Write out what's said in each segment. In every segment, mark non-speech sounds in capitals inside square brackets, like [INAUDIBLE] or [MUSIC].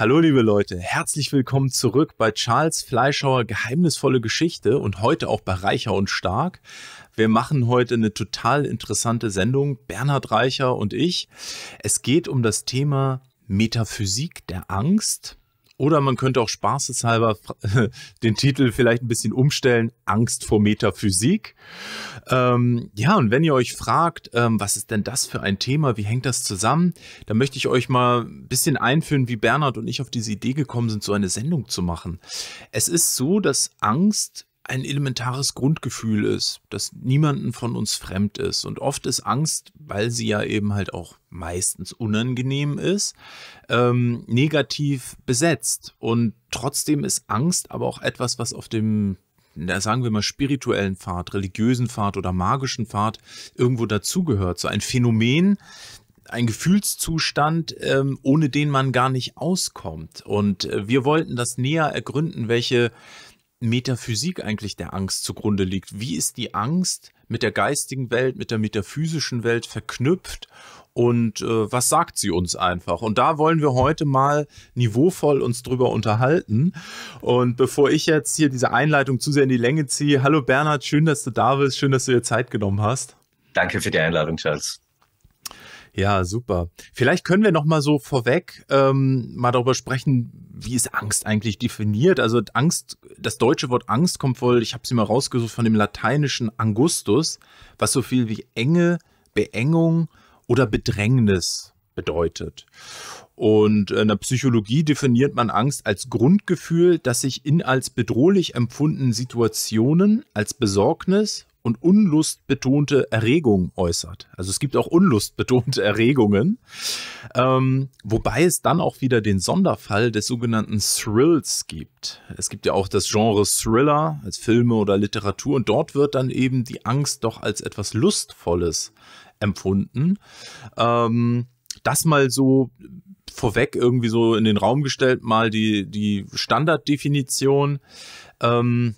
Hallo liebe Leute, herzlich willkommen zurück bei Charles Fleischhauer Geheimnisvolle Geschichte und heute auch bei Reicher und Stark. Wir machen heute eine total interessante Sendung, Bernhard Reicher und ich. Es geht um das Thema Metaphysik der Angst. Oder man könnte auch spaßeshalber [LAUGHS] den Titel vielleicht ein bisschen umstellen, Angst vor Metaphysik. Ähm, ja, und wenn ihr euch fragt, ähm, was ist denn das für ein Thema, wie hängt das zusammen, dann möchte ich euch mal ein bisschen einführen, wie Bernhard und ich auf diese Idee gekommen sind, so eine Sendung zu machen. Es ist so, dass Angst ein elementares Grundgefühl ist, das niemanden von uns fremd ist. Und oft ist Angst, weil sie ja eben halt auch meistens unangenehm ist, ähm, negativ besetzt. Und trotzdem ist Angst aber auch etwas, was auf dem sagen wir mal, spirituellen Pfad, religiösen Pfad oder magischen Pfad irgendwo dazugehört. So ein Phänomen, ein Gefühlszustand, ähm, ohne den man gar nicht auskommt. Und äh, wir wollten das näher ergründen, welche Metaphysik eigentlich der Angst zugrunde liegt. Wie ist die Angst mit der geistigen Welt, mit der metaphysischen Welt verknüpft und äh, was sagt sie uns einfach? Und da wollen wir heute mal niveauvoll uns drüber unterhalten. Und bevor ich jetzt hier diese Einleitung zu sehr in die Länge ziehe, hallo Bernhard, schön, dass du da bist, schön, dass du dir Zeit genommen hast. Danke für die Einladung, Charles. Ja, super. Vielleicht können wir noch mal so vorweg ähm, mal darüber sprechen, wie ist Angst eigentlich definiert? Also Angst, das deutsche Wort Angst kommt wohl, ich habe sie mal rausgesucht von dem lateinischen Angustus, was so viel wie Enge, Beengung oder Bedrängnis bedeutet. Und in der Psychologie definiert man Angst als Grundgefühl, das sich in als bedrohlich empfundenen Situationen als Besorgnis, und unlustbetonte Erregung äußert. Also es gibt auch unlustbetonte Erregungen, ähm, wobei es dann auch wieder den Sonderfall des sogenannten Thrills gibt. Es gibt ja auch das Genre Thriller als Filme oder Literatur und dort wird dann eben die Angst doch als etwas Lustvolles empfunden. Ähm, das mal so vorweg irgendwie so in den Raum gestellt, mal die, die Standarddefinition. Ähm,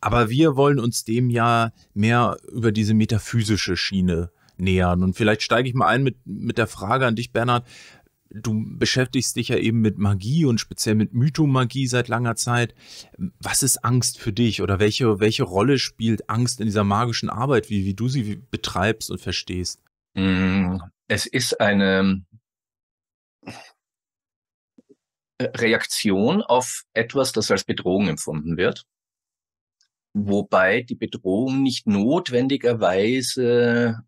aber wir wollen uns dem ja mehr über diese metaphysische Schiene nähern. Und vielleicht steige ich mal ein mit, mit der Frage an dich, Bernhard. Du beschäftigst dich ja eben mit Magie und speziell mit Mythomagie seit langer Zeit. Was ist Angst für dich oder welche, welche Rolle spielt Angst in dieser magischen Arbeit, wie, wie du sie betreibst und verstehst? Mm, es ist eine Reaktion auf etwas, das als Bedrohung empfunden wird wobei die Bedrohung nicht notwendigerweise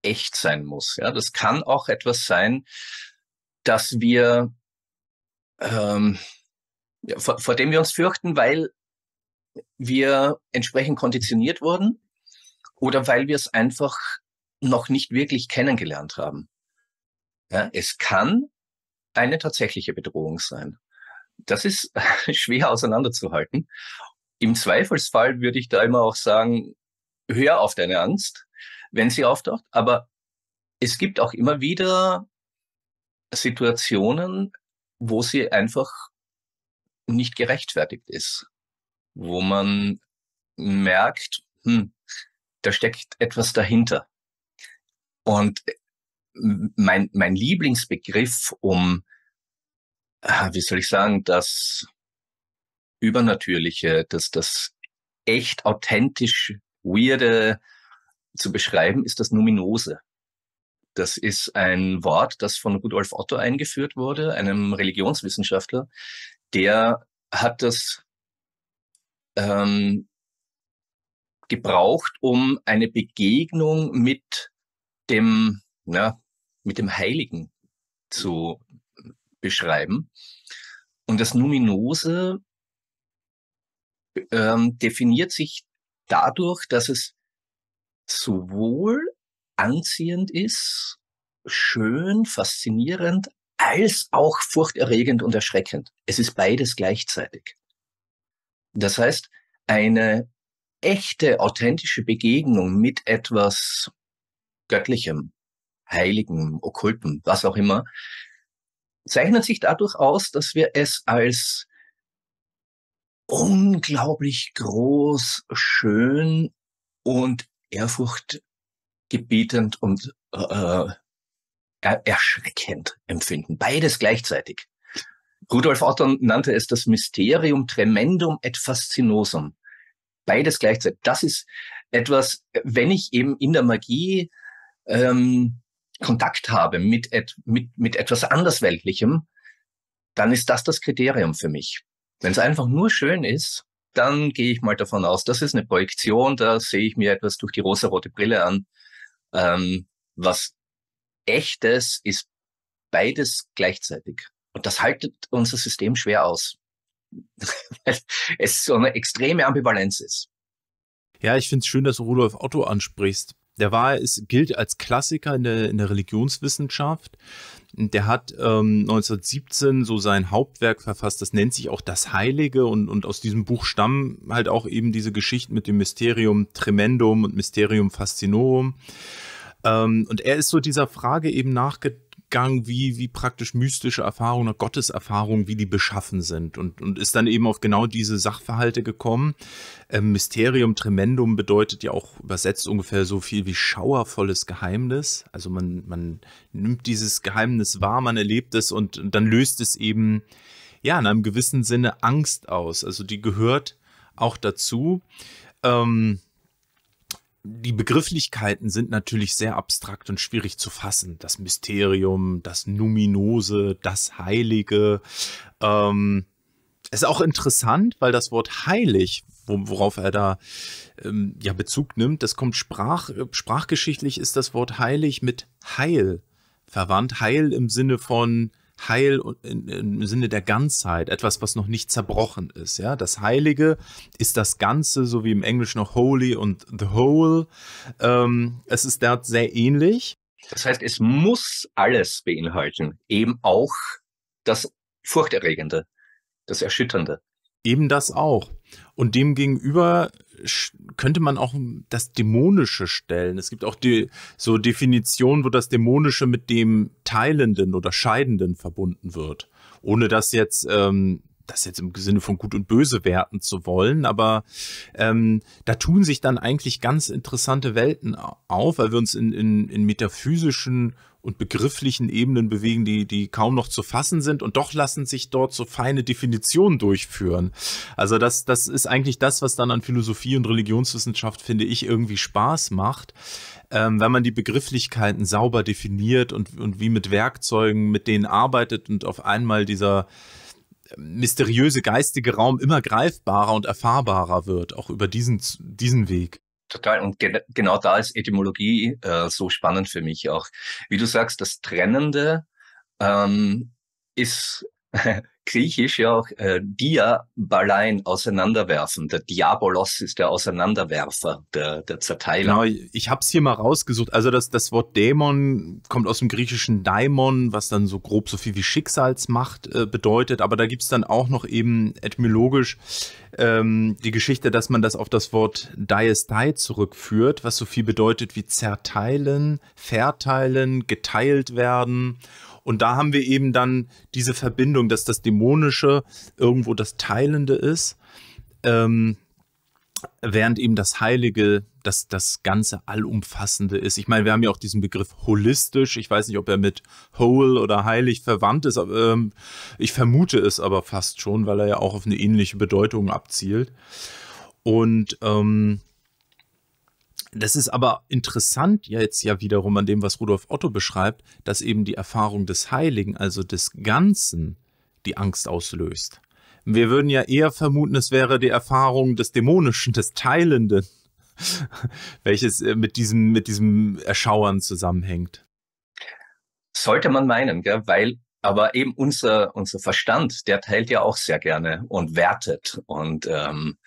echt sein muss. Ja, das kann auch etwas sein, dass wir ähm, ja, vor, vor dem wir uns fürchten, weil wir entsprechend konditioniert wurden oder weil wir es einfach noch nicht wirklich kennengelernt haben. Ja, es kann eine tatsächliche Bedrohung sein. Das ist [LAUGHS] schwer auseinanderzuhalten. Im Zweifelsfall würde ich da immer auch sagen, hör auf deine Angst, wenn sie auftaucht. Aber es gibt auch immer wieder Situationen, wo sie einfach nicht gerechtfertigt ist, wo man merkt, hm, da steckt etwas dahinter. Und mein, mein Lieblingsbegriff, um, ah, wie soll ich sagen, das Übernatürliche, das, das echt authentisch Weirde zu beschreiben, ist das Numinose. Das ist ein Wort, das von Rudolf Otto eingeführt wurde, einem Religionswissenschaftler. Der hat das ähm, gebraucht, um eine Begegnung mit dem, ja, mit dem Heiligen zu beschreiben. Und das Numinose ähm, definiert sich dadurch, dass es sowohl anziehend ist, schön, faszinierend, als auch furchterregend und erschreckend. Es ist beides gleichzeitig. Das heißt, eine echte, authentische Begegnung mit etwas Göttlichem, Heiligem, Okkultem, was auch immer, zeichnet sich dadurch aus, dass wir es als unglaublich groß, schön und ehrfurchtgebietend und äh, erschreckend empfinden. Beides gleichzeitig. Rudolf Otto nannte es das Mysterium tremendum et fascinosum. Beides gleichzeitig. Das ist etwas, wenn ich eben in der Magie ähm, Kontakt habe mit, et, mit, mit etwas Andersweltlichem, dann ist das das Kriterium für mich. Wenn es einfach nur schön ist, dann gehe ich mal davon aus, das ist eine Projektion, da sehe ich mir etwas durch die rosarote Brille an. Ähm, was echtes ist beides gleichzeitig. Und das haltet unser System schwer aus. [LAUGHS] Weil es so eine extreme Ambivalenz ist. Ja, ich finde es schön, dass du Rudolf Otto ansprichst. Der war, es gilt als Klassiker in der, in der Religionswissenschaft. Der hat ähm, 1917 so sein Hauptwerk verfasst, das nennt sich auch Das Heilige und, und aus diesem Buch stammen halt auch eben diese Geschichten mit dem Mysterium Tremendum und Mysterium Fascinorum. Ähm, und er ist so dieser Frage eben nachgedacht, Gang, wie, wie praktisch mystische Erfahrungen, Gotteserfahrungen, wie die beschaffen sind und, und ist dann eben auf genau diese Sachverhalte gekommen. Ähm, Mysterium Tremendum bedeutet ja auch übersetzt ungefähr so viel wie schauervolles Geheimnis. Also man, man nimmt dieses Geheimnis wahr, man erlebt es und, und dann löst es eben, ja, in einem gewissen Sinne Angst aus. Also die gehört auch dazu. Ähm, die Begrifflichkeiten sind natürlich sehr abstrakt und schwierig zu fassen. Das Mysterium, das Numinose, das Heilige. Ähm, ist auch interessant, weil das Wort heilig, worauf er da ähm, ja Bezug nimmt, das kommt sprach, sprachgeschichtlich ist das Wort heilig mit Heil verwandt. Heil im Sinne von Heil im Sinne der Ganzheit, etwas, was noch nicht zerbrochen ist. Ja, das Heilige ist das Ganze, so wie im Englischen noch Holy und the Whole. Ähm, es ist dort sehr ähnlich. Das heißt, es muss alles beinhalten, eben auch das Furchterregende, das Erschütternde. Eben das auch. Und dem gegenüber könnte man auch das Dämonische stellen. Es gibt auch die so Definitionen, wo das Dämonische mit dem Teilenden oder Scheidenden verbunden wird. Ohne das jetzt, ähm, das jetzt im Sinne von Gut und Böse werten zu wollen, aber ähm, da tun sich dann eigentlich ganz interessante Welten auf, weil wir uns in, in, in metaphysischen und begrifflichen Ebenen bewegen, die, die kaum noch zu fassen sind und doch lassen sich dort so feine Definitionen durchführen. Also das, das ist eigentlich das, was dann an Philosophie und Religionswissenschaft, finde ich, irgendwie Spaß macht. Ähm, wenn man die Begrifflichkeiten sauber definiert und, und wie mit Werkzeugen, mit denen arbeitet und auf einmal dieser mysteriöse geistige Raum immer greifbarer und erfahrbarer wird, auch über diesen, diesen Weg. Total. Und ge genau da ist Etymologie äh, so spannend für mich auch. Wie du sagst, das Trennende ähm, ist [LAUGHS] griechisch ja auch äh, Diabalein auseinanderwerfen. Der Diabolos ist der Auseinanderwerfer, der, der Zerteiler. Genau, ich habe es hier mal rausgesucht. Also das, das Wort Dämon kommt aus dem griechischen Daimon, was dann so grob so viel wie Schicksalsmacht äh, bedeutet. Aber da gibt's dann auch noch eben etymologisch ähm, die Geschichte, dass man das auf das Wort Diestai zurückführt, was so viel bedeutet wie zerteilen, verteilen, geteilt werden. Und da haben wir eben dann diese Verbindung, dass das Dämonische irgendwo das Teilende ist, ähm, während eben das Heilige das, das ganze Allumfassende ist. Ich meine, wir haben ja auch diesen Begriff holistisch. Ich weiß nicht, ob er mit whole oder heilig verwandt ist. Aber, ähm, ich vermute es aber fast schon, weil er ja auch auf eine ähnliche Bedeutung abzielt. Und ähm, das ist aber interessant jetzt ja wiederum an dem, was Rudolf Otto beschreibt, dass eben die Erfahrung des Heiligen, also des Ganzen, die Angst auslöst. Wir würden ja eher vermuten, es wäre die Erfahrung des Dämonischen, des Teilenden, [LAUGHS] welches äh, mit diesem, mit diesem Erschauern zusammenhängt. Sollte man meinen, gell? weil aber eben unser, unser Verstand, der teilt ja auch sehr gerne und wertet und ähm,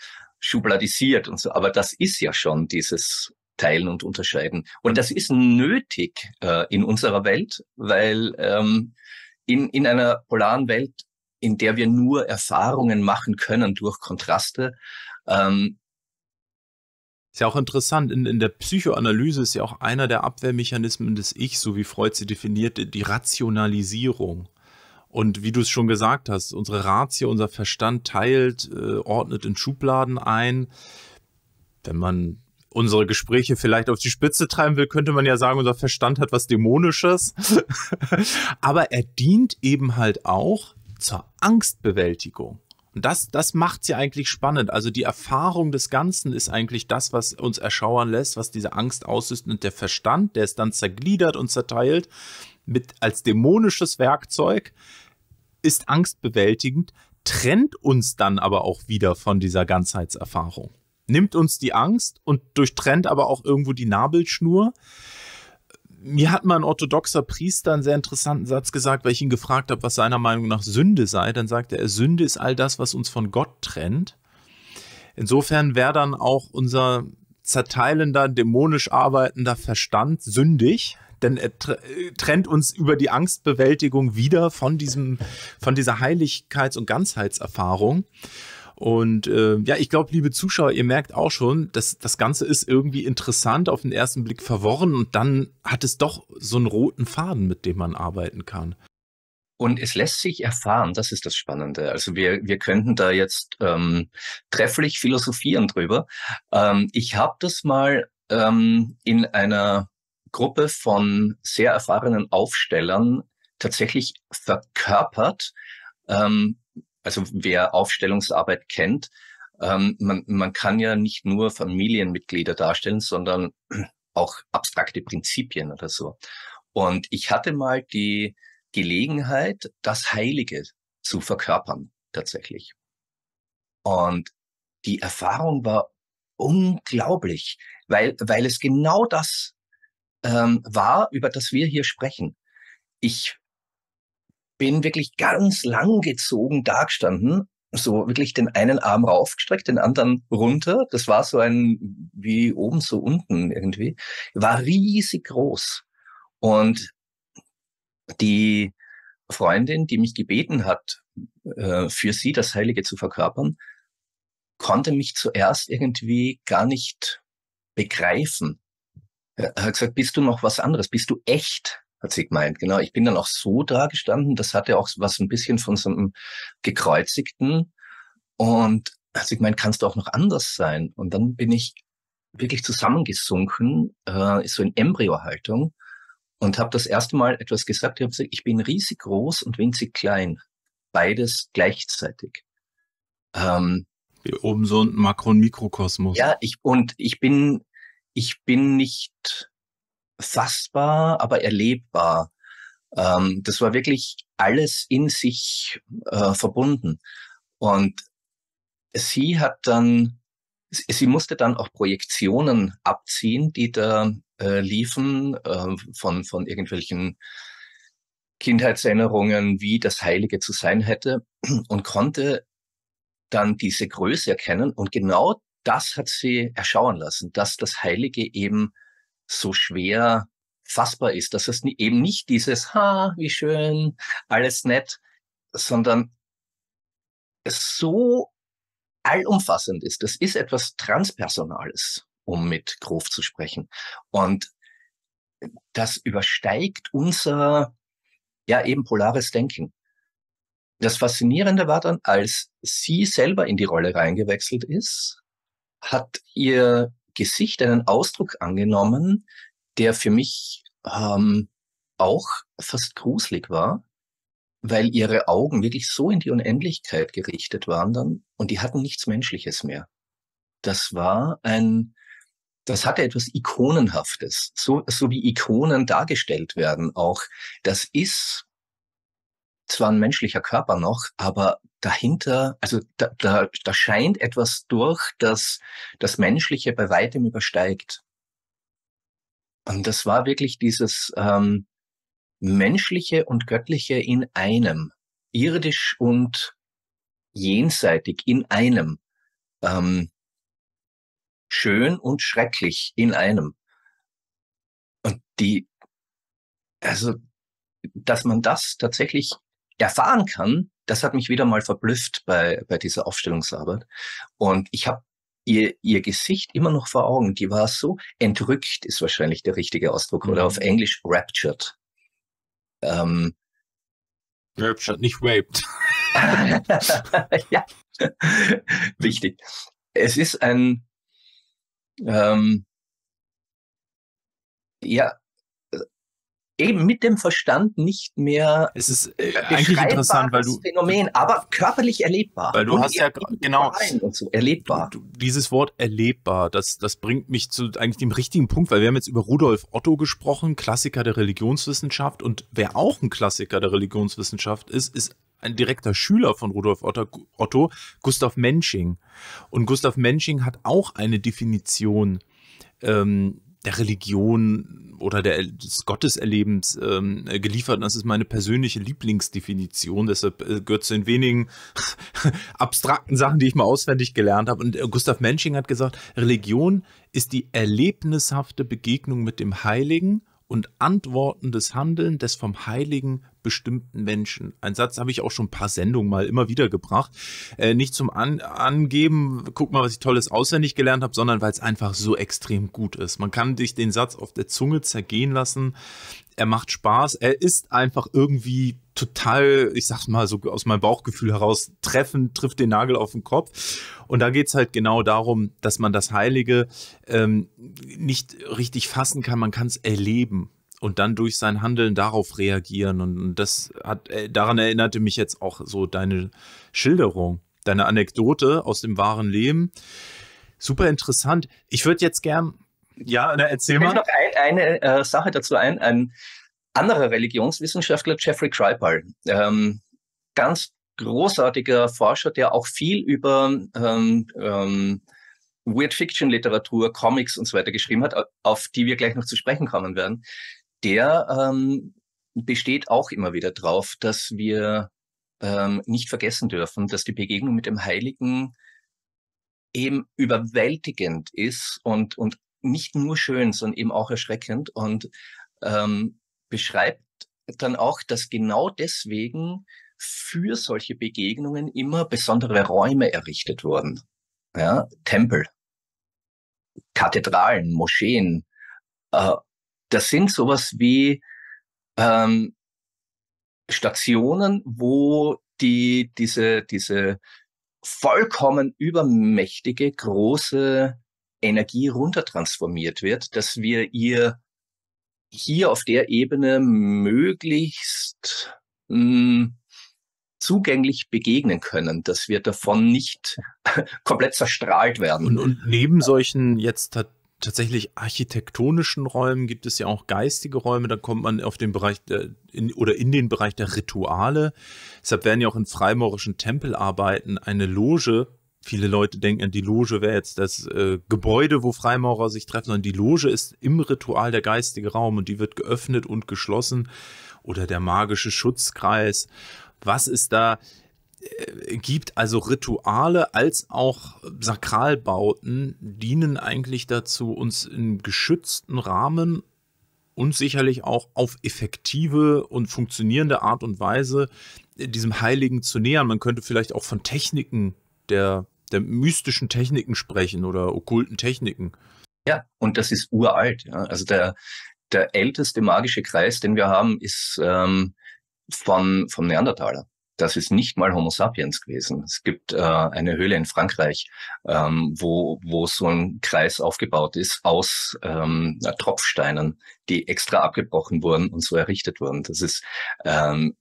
schubladisiert und so. Aber das ist ja schon dieses Teilen und Unterscheiden. Und das ist nötig äh, in unserer Welt, weil ähm, in, in einer polaren Welt, in der wir nur Erfahrungen machen können durch Kontraste, ähm, ist ja auch interessant, in, in der Psychoanalyse ist ja auch einer der Abwehrmechanismen des Ich, so wie Freud sie definiert, die Rationalisierung. Und wie du es schon gesagt hast, unsere Ratio, unser Verstand teilt, äh, ordnet in Schubladen ein. Wenn man unsere Gespräche vielleicht auf die Spitze treiben will, könnte man ja sagen, unser Verstand hat was Dämonisches. [LAUGHS] Aber er dient eben halt auch zur Angstbewältigung. Und das, das macht's ja eigentlich spannend. Also die Erfahrung des Ganzen ist eigentlich das, was uns erschauern lässt, was diese Angst auslöst. Und der Verstand, der ist dann zergliedert und zerteilt mit als dämonisches Werkzeug, ist angstbewältigend, trennt uns dann aber auch wieder von dieser Ganzheitserfahrung. Nimmt uns die Angst und durchtrennt aber auch irgendwo die Nabelschnur mir hat mal ein orthodoxer Priester einen sehr interessanten Satz gesagt, weil ich ihn gefragt habe, was seiner Meinung nach Sünde sei. Dann sagte er, Sünde ist all das, was uns von Gott trennt. Insofern wäre dann auch unser zerteilender, dämonisch arbeitender Verstand sündig, denn er trennt uns über die Angstbewältigung wieder von diesem, von dieser Heiligkeits- und Ganzheitserfahrung. Und äh, ja, ich glaube, liebe Zuschauer, ihr merkt auch schon, dass das Ganze ist irgendwie interessant, auf den ersten Blick verworren und dann hat es doch so einen roten Faden, mit dem man arbeiten kann. Und es lässt sich erfahren, das ist das Spannende. Also wir, wir könnten da jetzt ähm, trefflich philosophieren drüber. Ähm, ich habe das mal ähm, in einer Gruppe von sehr erfahrenen Aufstellern tatsächlich verkörpert. Ähm, also wer Aufstellungsarbeit kennt, ähm, man, man kann ja nicht nur Familienmitglieder darstellen, sondern [CLEARS THROAT] auch abstrakte Prinzipien oder so. Und ich hatte mal die Gelegenheit, das Heilige zu verkörpern, tatsächlich. Und die Erfahrung war unglaublich, weil, weil es genau das ähm, war, über das wir hier sprechen. Ich bin wirklich ganz lang gezogen dagestanden, so wirklich den einen Arm raufgestreckt, den anderen runter. Das war so ein, wie oben, so unten irgendwie. War riesig groß. Und die Freundin, die mich gebeten hat, äh, für sie das Heilige zu verkörpern, konnte mich zuerst irgendwie gar nicht begreifen. Er hat gesagt, bist du noch was anderes? Bist du echt? hat sie gemeint. Genau, ich bin dann auch so da gestanden. Das hatte auch was ein bisschen von so einem gekreuzigten. Und hat sie gemeint, kannst du auch noch anders sein? Und dann bin ich wirklich zusammengesunken, äh, so in Embryohaltung und habe das erste Mal etwas gesagt. Ich habe gesagt, ich bin riesig groß und winzig klein. Beides gleichzeitig. Ähm, oben so ein Makro- und Mikrokosmos. Ja, ich, und ich bin, ich bin nicht fassbar, aber erlebbar. Ähm, das war wirklich alles in sich äh, verbunden. Und sie hat dann, sie musste dann auch Projektionen abziehen, die da äh, liefen äh, von, von irgendwelchen Kindheitserinnerungen, wie das Heilige zu sein hätte und konnte dann diese Größe erkennen. Und genau das hat sie erschauen lassen, dass das Heilige eben so schwer fassbar ist, dass es eben nicht dieses, ha, wie schön, alles nett, sondern es so allumfassend ist. Das ist etwas Transpersonales, um mit Grof zu sprechen. Und das übersteigt unser, ja, eben polares Denken. Das Faszinierende war dann, als sie selber in die Rolle reingewechselt ist, hat ihr Gesicht einen Ausdruck angenommen, der für mich ähm, auch fast gruselig war, weil ihre Augen wirklich so in die Unendlichkeit gerichtet waren dann und die hatten nichts Menschliches mehr. Das war ein, das hatte etwas Ikonenhaftes, so, so wie Ikonen dargestellt werden auch. Das ist zwar ein menschlicher Körper noch, aber dahinter, also da, da, da scheint etwas durch, das das Menschliche bei weitem übersteigt. Und das war wirklich dieses ähm, Menschliche und Göttliche in einem, irdisch und jenseitig in einem, ähm, schön und schrecklich in einem. Und die, also, dass man das tatsächlich erfahren kann, das hat mich wieder mal verblüfft bei, bei dieser Aufstellungsarbeit. Und ich habe ihr, ihr Gesicht immer noch vor Augen. Die war so entrückt, ist wahrscheinlich der richtige Ausdruck, mhm. oder auf Englisch raptured. Ähm, raptured, nicht raped. [LAUGHS] ja, wichtig. Es ist ein, ähm, ja, eben mit dem Verstand nicht mehr es ist äh, eigentlich interessant, weil du Phänomen, aber körperlich erlebbar. Weil du hast ja genau und so erlebbar. Du, dieses Wort erlebbar, das das bringt mich zu eigentlich dem richtigen Punkt, weil wir haben jetzt über Rudolf Otto gesprochen, Klassiker der Religionswissenschaft und wer auch ein Klassiker der Religionswissenschaft ist, ist ein direkter Schüler von Rudolf Otto, Otto Gustav Mensching. Und Gustav Mensching hat auch eine Definition ähm, der Religion oder der, des Gotteserlebens ähm, geliefert. Das ist meine persönliche Lieblingsdefinition. Deshalb äh, gehört zu den wenigen [LAUGHS] abstrakten Sachen, die ich mal auswendig gelernt habe. Und äh, Gustav Mensching hat gesagt, Religion ist die erlebnishafte Begegnung mit dem Heiligen und antwortendes Handeln des vom Heiligen bestimmten Menschen. Ein Satz habe ich auch schon ein paar Sendungen mal immer wieder gebracht. Äh, nicht zum An Angeben, guck mal, was ich Tolles auswendig gelernt habe, sondern weil es einfach so extrem gut ist. Man kann sich den Satz auf der Zunge zergehen lassen. Er macht Spaß. Er ist einfach irgendwie total, ich sag's mal so aus meinem Bauchgefühl heraus, treffend, trifft den Nagel auf den Kopf. Und da geht's halt genau darum, dass man das Heilige ähm, nicht richtig fassen kann, man kann es erleben und dann durch sein Handeln darauf reagieren. Und das hat, äh, daran erinnerte mich jetzt auch so deine Schilderung, deine Anekdote aus dem wahren Leben. Super interessant. Ich würde jetzt gern, ja, erzähl mal. Ich noch ein, eine äh, Sache dazu ein. Ein anderer Religionswissenschaftler, Jeffrey Kripal, ähm, ganz großartiger Forscher, der auch viel über ähm, ähm, Weird Fiction Literatur, Comics und so weiter geschrieben hat, auf die wir gleich noch zu sprechen kommen werden der ähm, besteht auch immer wieder drauf, dass wir ähm, nicht vergessen dürfen, dass die Begegnung mit dem Heiligen eben überwältigend ist und, und nicht nur schön, sondern eben auch erschreckend und ähm, beschreibt dann auch, dass genau deswegen für solche Begegnungen immer besondere Räume errichtet wurden. Ja, Tempel, Kathedralen, Moscheen, äh, das sind sowas wie ähm, Stationen, wo die, diese, diese vollkommen übermächtige, große Energie runtertransformiert wird, dass wir ihr hier auf der Ebene möglichst mh, hm, zugänglich begegnen können, dass wir davon nicht [LAUGHS] komplett zerstrahlt werden. Und, und neben solchen jetzt tatsächlich architektonischen Räumen gibt es ja auch geistige Räume, da kommt man auf den Bereich der, in, oder in den Bereich der Rituale. Deshalb werden ja auch in freimaurischen Tempelarbeiten eine Loge Viele Leute denken, die Loge wäre jetzt das äh, Gebäude, wo Freimaurer sich treffen, sondern die Loge ist im Ritual der geistige Raum und die wird geöffnet und geschlossen oder der magische Schutzkreis. Was ist da? Äh, gibt. Also Rituale als auch Sakralbauten dienen eigentlich dazu, uns in geschützten Rahmen und sicherlich auch auf effektive und funktionierende Art und Weise diesem Heiligen zu nähern. Man könnte vielleicht auch von Techniken der, der mystischen Techniken sprechen oder okkulten Techniken. Ja, und das ist uralt. Ja. Also der, der älteste magische Kreis, den wir haben, ist ähm, von, vom Neandertaler das ist nicht mal Homo sapiens gewesen. Es gibt äh, eine Höhle in Frankreich, ähm, wo, wo so ein Kreis aufgebaut ist aus ähm, Tropfsteinen, die extra abgebrochen wurden und so errichtet wurden. Das ist ähm,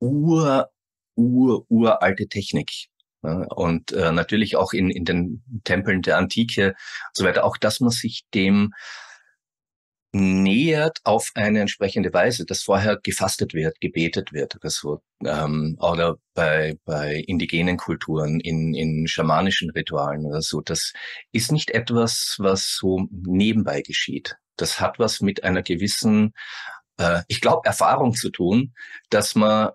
ur, ur, uralte Technik. Und äh, natürlich auch in, in den Tempeln der Antike und so weiter. Auch, dass man sich dem nähert auf eine entsprechende Weise, dass vorher gefastet wird, gebetet wird oder so. Ähm, oder bei, bei indigenen Kulturen, in, in schamanischen Ritualen oder so. Das ist nicht etwas, was so nebenbei geschieht. Das hat was mit einer gewissen, äh, ich glaube, Erfahrung zu tun, dass man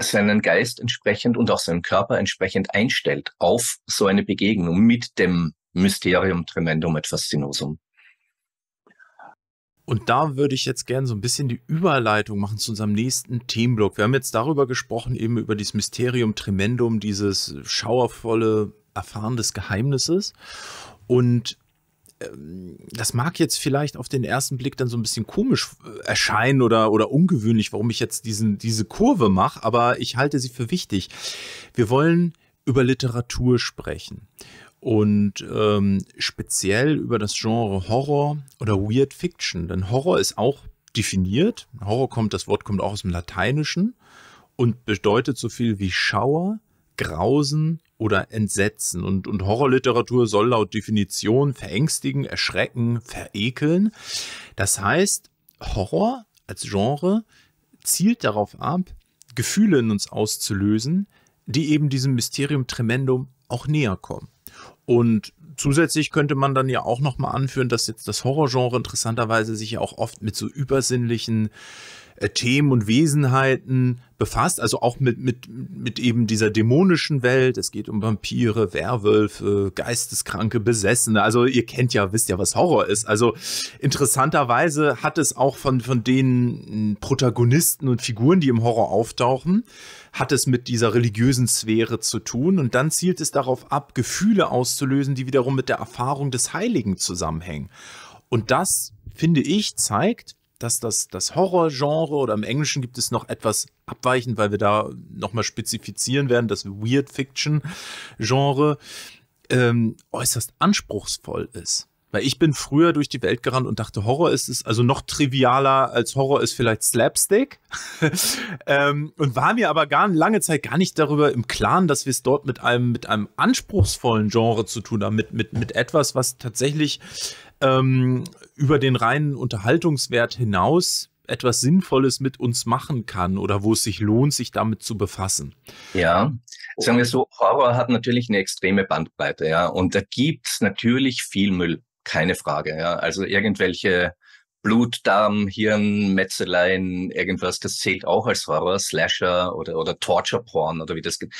seinen Geist entsprechend und auch seinen Körper entsprechend einstellt auf so eine Begegnung mit dem Mysterium Tremendum et Faszinosum. Und da würde ich jetzt gerne so ein bisschen die Überleitung machen zu unserem nächsten Themenblock. Wir haben jetzt darüber gesprochen, eben über dieses Mysterium Tremendum, dieses schauervolle Erfahren des Geheimnisses. Und das mag jetzt vielleicht auf den ersten Blick dann so ein bisschen komisch äh, erscheinen oder, oder ungewöhnlich, warum ich jetzt diesen, diese Kurve mache, aber ich halte sie für wichtig. Wir wollen über Literatur sprechen und ähm, speziell über das Genre Horror oder Weird Fiction. Denn Horror ist auch definiert. Horror kommt, das Wort kommt auch aus dem Lateinischen und bedeutet so viel wie Schauer, Grausen oder Entsetzen. Und, und Horrorliteratur soll laut Definition verängstigen, erschrecken, verekeln. Das heißt, Horror als Genre zielt darauf ab, Gefühle in uns auszulösen, die eben diesem Mysterium Tremendum auch näher kommen. Und zusätzlich könnte man dann ja auch noch mal anführen, dass jetzt das Horrorgenre interessanterweise sich ja auch oft mit so übersinnlichen äh, Themen und Wesenheiten befasst, also auch mit, mit, mit eben dieser dämonischen Welt. Es geht um Vampire, Werwölfe, Geisteskranke, Besessene. Also ihr kennt ja, wisst ja, was Horror ist. Also interessanterweise hat es auch von, von den Protagonisten und Figuren, die im Horror auftauchen, hat es mit dieser religiösen Sphäre zu tun. Und dann zielt es darauf ab, Gefühle auszulösen, die wiederum mit der Erfahrung des Heiligen zusammenhängen. Und das, finde ich, zeigt, dass das, das Horrorgenre oder im Englischen gibt es noch etwas abweichend, weil wir da nochmal spezifizieren werden, das Weird Fiction Genre ähm, äußerst anspruchsvoll ist. Weil ich bin früher durch die Welt gerannt und dachte, Horror ist es, also noch trivialer als Horror ist vielleicht Slapstick. [LAUGHS] ähm, und war mir aber gar lange Zeit gar nicht darüber im Klaren, dass wir es dort mit einem, mit einem anspruchsvollen Genre zu tun haben, mit, mit, mit etwas, was tatsächlich ähm, über den reinen Unterhaltungswert hinaus etwas Sinnvolles mit uns machen kann oder wo es sich lohnt, sich damit zu befassen. Ja, sagen wir so, Horror hat natürlich eine extreme Bandbreite, ja, und da gibt's natürlich viel Müll, keine Frage, ja. Also irgendwelche Blut, Darm, Hirn, Metzeleien, irgendwas, das zählt auch als Horror, Slasher oder, oder Torture Porn oder wie das geht.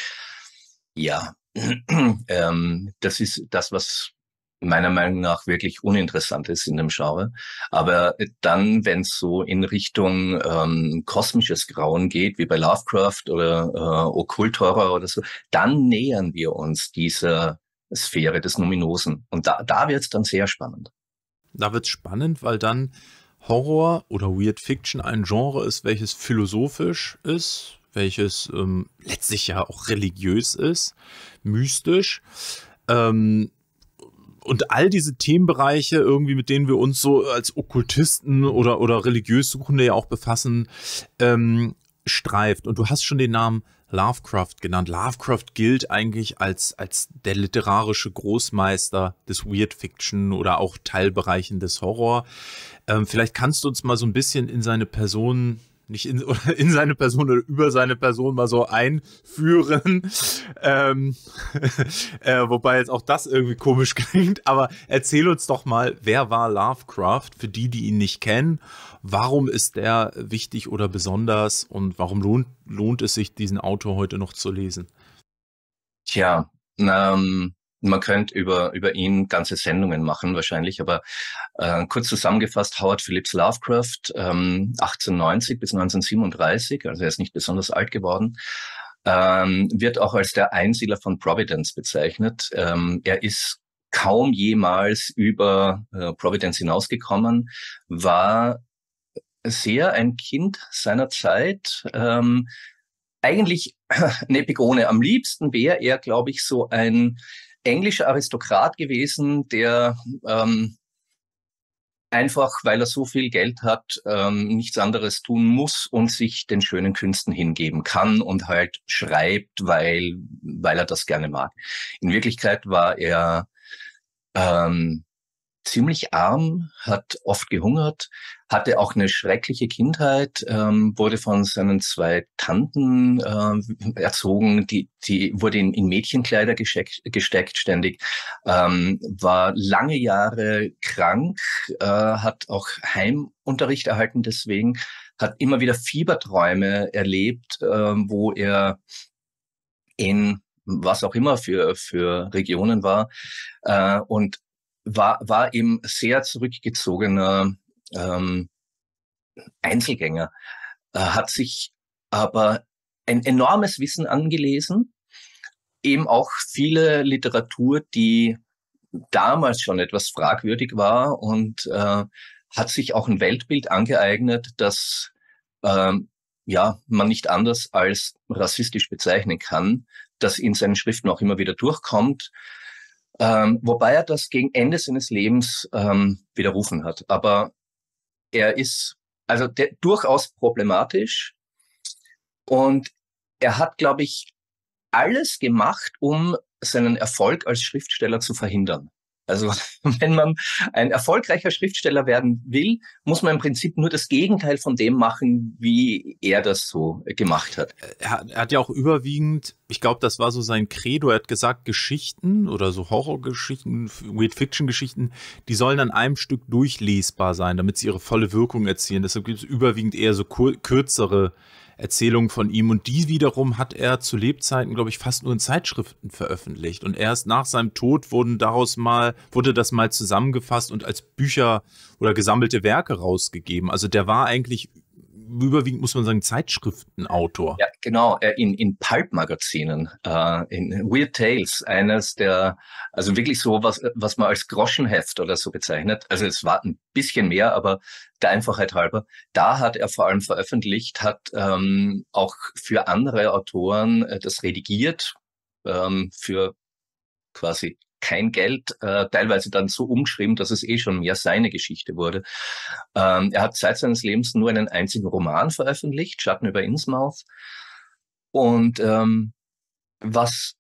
Ja, [CLEARS THROAT] ähm, das ist das, was meiner Meinung nach wirklich uninteressant ist in dem Genre. Aber dann, wenn es so in Richtung ähm, kosmisches Grauen geht, wie bei Lovecraft oder äh, Okkulthorror oder so, dann nähern wir uns dieser Sphäre des Nominosen. Und da, da wird es dann sehr spannend. Da wird es spannend, weil dann Horror oder Weird Fiction ein Genre ist, welches philosophisch ist, welches ähm, letztlich ja auch religiös ist, mystisch. Ähm, und all diese Themenbereiche irgendwie, mit denen wir uns so als Okkultisten oder, oder religiös Suchende ja auch befassen, ähm, streift. Und du hast schon den Namen Lovecraft genannt. Lovecraft gilt eigentlich als, als der literarische Großmeister des Weird Fiction oder auch Teilbereichen des Horror. Ähm, vielleicht kannst du uns mal so ein bisschen in seine Person nicht in, [LAUGHS] in seine Person oder über seine Person mal so einführen. Ähm, [LAUGHS] äh, wobei jetzt auch das irgendwie komisch [LAUGHS] klingt. Aber erzähl uns doch mal, wer war Lovecraft für die, die ihn nicht kennen? Warum ist der wichtig oder besonders und warum lohnt, lohnt es sich, diesen Autor heute noch zu lesen? Tja, ähm, man könnte über, über ihn ganze Sendungen machen wahrscheinlich, aber äh, kurz zusammengefasst, Howard Phillips Lovecraft, ähm, 1890 bis 1937, also er ist nicht besonders alt geworden, ähm, wird auch als der Einsiedler von Providence bezeichnet. Ähm, er ist kaum jemals über äh, Providence hinausgekommen, war sehr ein Kind seiner Zeit, ähm, eigentlich [CLEARS THROAT] eine Epigone. Am liebsten wäre er, glaube ich, so ein englischer Aristokrat gewesen, der ähm, einfach, weil er so viel Geld hat, ähm, nichts anderes tun muss und sich den schönen Künsten hingeben kann und halt schreibt, weil, weil er das gerne mag. In Wirklichkeit war er ähm, ziemlich arm, hat oft gehungert, hatte auch eine schreckliche Kindheit, ähm, wurde von seinen zwei Tanten äh, erzogen, die, die wurde in, in Mädchenkleider gesteckt, gesteckt ständig, ähm, war lange Jahre krank, äh, hat auch Heimunterricht erhalten deswegen, hat immer wieder Fieberträume erlebt, äh, wo er in was auch immer für, für Regionen war. Äh, und war, war eben sehr zurückgezogener ähm, Einzelgänger, äh, hat sich aber ein enormes Wissen angelesen, eben auch viele Literatur, die damals schon etwas fragwürdig war und äh, hat sich auch ein Weltbild angeeignet, das ähm, ja man nicht anders als rassistisch bezeichnen kann, das in seinen Schriften auch immer wieder durchkommt. Ähm, wobei er das gegen Ende seines Lebens ähm, widerrufen hat. Aber er ist also der, durchaus problematisch. Und er hat, glaube ich, alles gemacht, um seinen Erfolg als Schriftsteller zu verhindern. Also [LAUGHS] wenn man ein erfolgreicher Schriftsteller werden will, muss man im Prinzip nur das Gegenteil von dem machen, wie er das so gemacht hat. Er, er hat ja auch überwiegend, ich glaube, das war so sein Credo, er hat gesagt, Geschichten oder so Horrorgeschichten, Weird Fiction Geschichten, die sollen an einem Stück durchlesbar sein, damit sie ihre volle Wirkung erzielen. Deshalb gibt es überwiegend eher so kürzere Erzählungen von ihm. Und die wiederum hat er zu Lebzeiten, glaube ich, fast nur in Zeitschriften veröffentlicht. Und erst nach seinem Tod wurden daraus mal, wurde das mal zusammengefasst und als Bücher oder gesammelte Werke rausgegeben. Also der war eigentlich überwiegend, muss man sagen, Zeitschriftenautor. Ja, genau, äh, in, in Pulp-Magazinen, äh, in Weird Tales, eines der, also wirklich so was, was man als Groschenheft oder so bezeichnet. Also es war ein bisschen mehr, aber der Einfachheit halber, da hat er vor allem veröffentlicht, hat ähm, auch für andere Autoren äh, das redigiert, ähm, für quasi kein Geld, äh, teilweise dann so umgeschrieben, dass es eh schon mehr seine Geschichte wurde. Ähm, er hat seit seines Lebens nur einen einzigen Roman veröffentlicht, Schatten über Innsmouth. Und ähm, was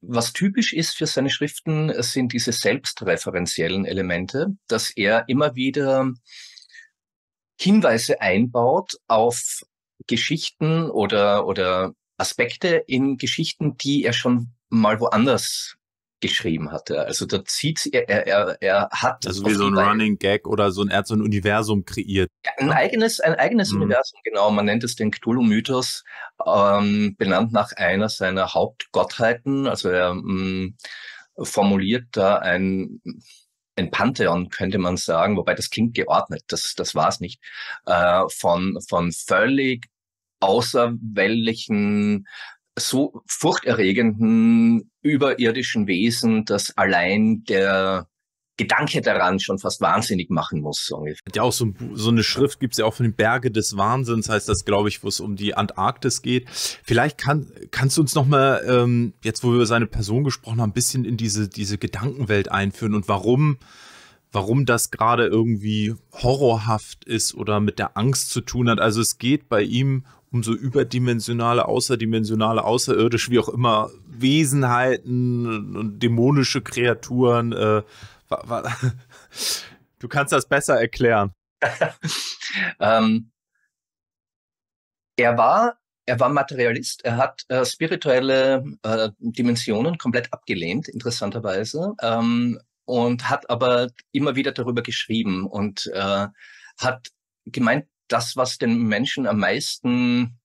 was typisch ist für seine Schriften, sind diese selbstreferenziellen Elemente, dass er immer wieder Hinweise einbaut auf Geschichten oder, oder Aspekte in Geschichten, die er schon mal woanders geschrieben hatte. Also da zieht er, er, er hat. Also wie so ein Running Gag oder so ein, er hat so ein Universum kreiert. Ein eigenes, ein eigenes mhm. Universum, genau. Man nennt es den Cthulhu-Mythos, ähm, benannt nach einer seiner Hauptgottheiten. Also er ähm, formuliert da ein, ein Pantheon, könnte man sagen, wobei das klingt geordnet, das, das war es nicht, äh, von, von völlig außerweltlichen so furchterregenden überirdischen Wesen, dass allein der Gedanke daran schon fast wahnsinnig machen muss. Ungefähr. Ja, auch so, so eine Schrift gibt es ja auch von den Berge des Wahnsinns, heißt das, glaube ich, wo es um die Antarktis geht. Vielleicht kann, kannst du uns noch mal, ähm, jetzt wo wir über seine Person gesprochen haben, ein bisschen in diese, diese Gedankenwelt einführen und warum, warum das gerade irgendwie horrorhaft ist oder mit der Angst zu tun hat. Also es geht bei ihm um so überdimensionale, außerdimensionale, außerirdisch, wie auch immer, Wesenheiten und dämonische Kreaturen. Äh, [LAUGHS] du kannst das besser erklären. [LAUGHS] ähm, er war er war Materialist, er hat äh, spirituelle äh, Dimensionen komplett abgelehnt, interessanterweise, ähm, und hat aber immer wieder darüber geschrieben und äh, hat gemeint, das, was den Menschen am meisten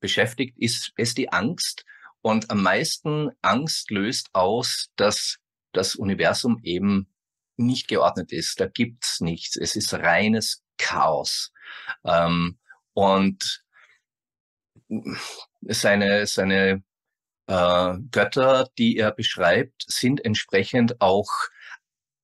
beschäftigt, ist, ist die Angst. Und am meisten Angst löst aus, dass das Universum eben nicht geordnet ist. Da gibt's nichts. Es ist reines Chaos. Ähm, und seine, seine äh, Götter, die er beschreibt, sind entsprechend auch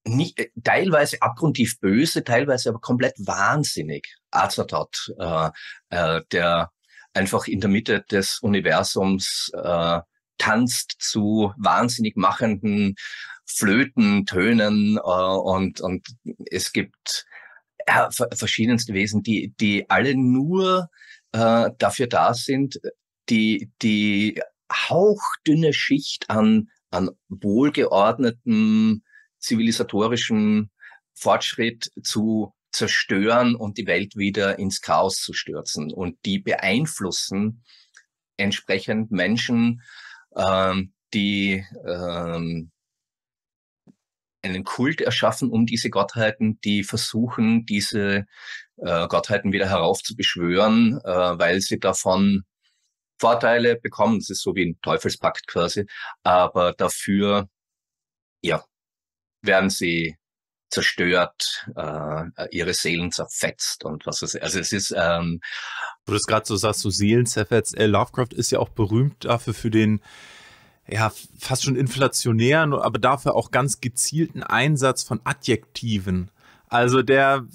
nicht, teilweise abgrundtief böse, teilweise aber komplett wahnsinnig. Azathoth, äh, äh, der einfach in der Mitte des Universums äh, tanzt zu wahnsinnig machenden Flötentönen äh, und, und es gibt äh, verschiedenste Wesen, die, die alle nur äh, dafür da sind, die, die hauchdünne Schicht an, an wohlgeordnetem zivilisatorischen Fortschritt zu zerstören und die Welt wieder ins Chaos zu stürzen. Und die beeinflussen entsprechend Menschen, ähm, die ähm, einen Kult erschaffen um diese Gottheiten, die versuchen, diese äh, Gottheiten wieder heraufzubeschwören, äh, weil sie davon Vorteile bekommen. Das ist so wie ein Teufelspakt quasi. Aber dafür, ja, werden sie zerstört, äh, ihre Seelen zerfetzt und was ist. Also es ist. Ähm, du das gerade so sagst, so Seelen zerfetzt. Äh, Lovecraft ist ja auch berühmt dafür für den ja fast schon inflationären, aber dafür auch ganz gezielten Einsatz von Adjektiven. Also der,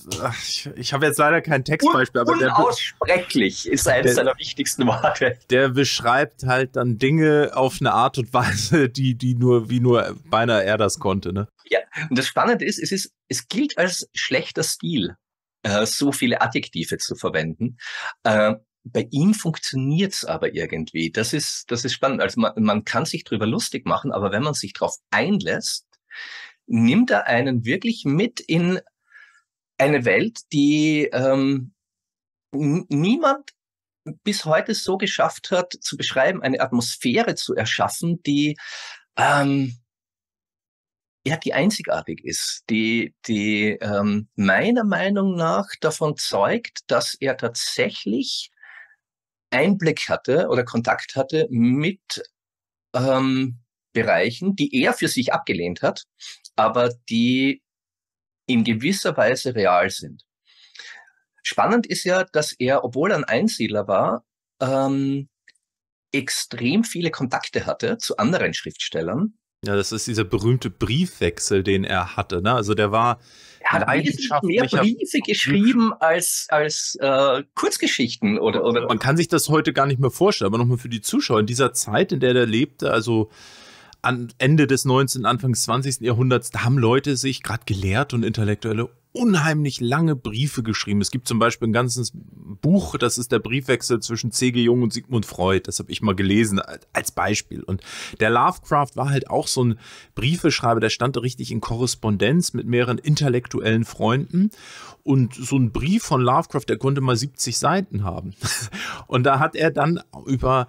ich, ich habe jetzt leider kein Textbeispiel, aber der unaussprechlich ist eines seiner wichtigsten Worte. Der beschreibt halt dann Dinge auf eine Art und Weise, die die nur wie nur beinahe er das konnte, ne? Ja, und das Spannende ist, es ist es gilt als schlechter Stil. äh, so viele Adjektive zu verwenden. Äh, bei ihm funktioniert's aber irgendwie. Das ist, das ist spannend. Also man, man kann sich drüber lustig machen, aber wenn man sich darauf einlässt, nimmt er einen wirklich mit in eine Welt, die ähm, niemand bis heute so geschafft hat, zu beschreiben, eine Atmosphäre zu erschaffen, die ähm, ja, die einzigartig ist, die, die ähm, meiner Meinung nach davon zeugt, dass er tatsächlich Einblick hatte oder Kontakt hatte mit ähm, Bereichen, die er für sich abgelehnt hat, aber die in gewisser Weise real sind. Spannend ist ja, dass er, obwohl er ein Einsiedler war, ähm, extrem viele Kontakte hatte zu anderen Schriftstellern. Ja, das ist dieser berühmte Briefwechsel, den er hatte. Ne? Also der war er hat mehr Briefe geschrieben als, als äh, Kurzgeschichten oder, oder. Man kann sich das heute gar nicht mehr vorstellen, aber nochmal für die Zuschauer. In dieser Zeit, in der er lebte, also an Ende des 19., Anfang des 20. Jahrhunderts, da haben Leute sich, gerade Gelehrte und Intellektuelle, unheimlich lange Briefe geschrieben. Es gibt zum Beispiel ein ganzes Buch, das ist der Briefwechsel zwischen C.G. Jung und Sigmund Freud. Das habe ich mal gelesen als Beispiel. Und der Lovecraft war halt auch so ein Briefeschreiber, der stand richtig in Korrespondenz mit mehreren intellektuellen Freunden. Und so ein Brief von Lovecraft, der konnte mal 70 Seiten haben. [LAUGHS] Und da hat er dann über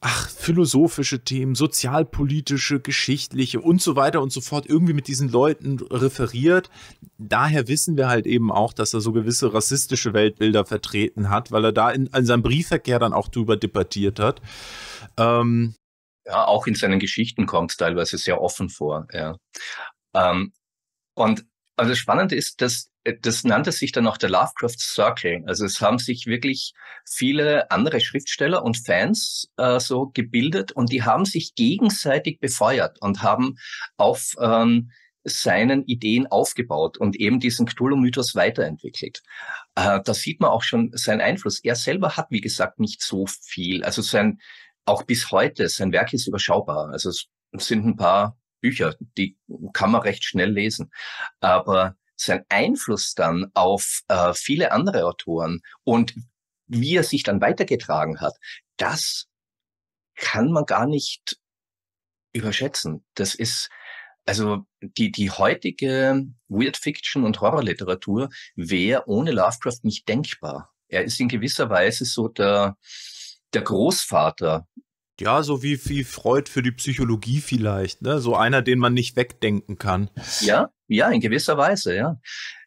ach, philosophische Themen, sozialpolitische, geschichtliche und so weiter und so fort irgendwie mit diesen Leuten referiert. Daher wissen wir halt eben auch, dass er so gewisse rassistische Weltbilder vertreten hat, weil er da in, in seinem Briefverkehr dann auch drüber debattiert hat. Ähm, ja, auch in seinen Geschichten kommt es teilweise sehr offen vor. Ja. Ähm, und also spannend ist, dass äh, das nannte sich dann auch der Lovecraft Circle. Also es haben sich wirklich viele andere Schriftsteller und Fans äh, so gebildet und die haben sich gegenseitig befeuert und haben auf ähm, seinen Ideen aufgebaut und eben diesen Cthulhu-Mythos weiterentwickelt. Äh, da sieht man auch schon seinen Einfluss. Er selber hat, wie gesagt, nicht so viel. Also sein, auch bis heute, sein Werk ist überschaubar. Also es sind ein paar Bücher, die kann man recht schnell lesen. Aber sein Einfluss dann auf äh, viele andere Autoren und wie er sich dann weitergetragen hat, das kann man gar nicht überschätzen. Das ist, also die, die heutige Weird Fiction und Horrorliteratur wäre ohne Lovecraft nicht denkbar. Er ist in gewisser Weise so der, der Großvater ja, so wie, wie Freud für die Psychologie vielleicht, ne? So einer, den man nicht wegdenken kann. Ja, ja, in gewisser Weise, ja.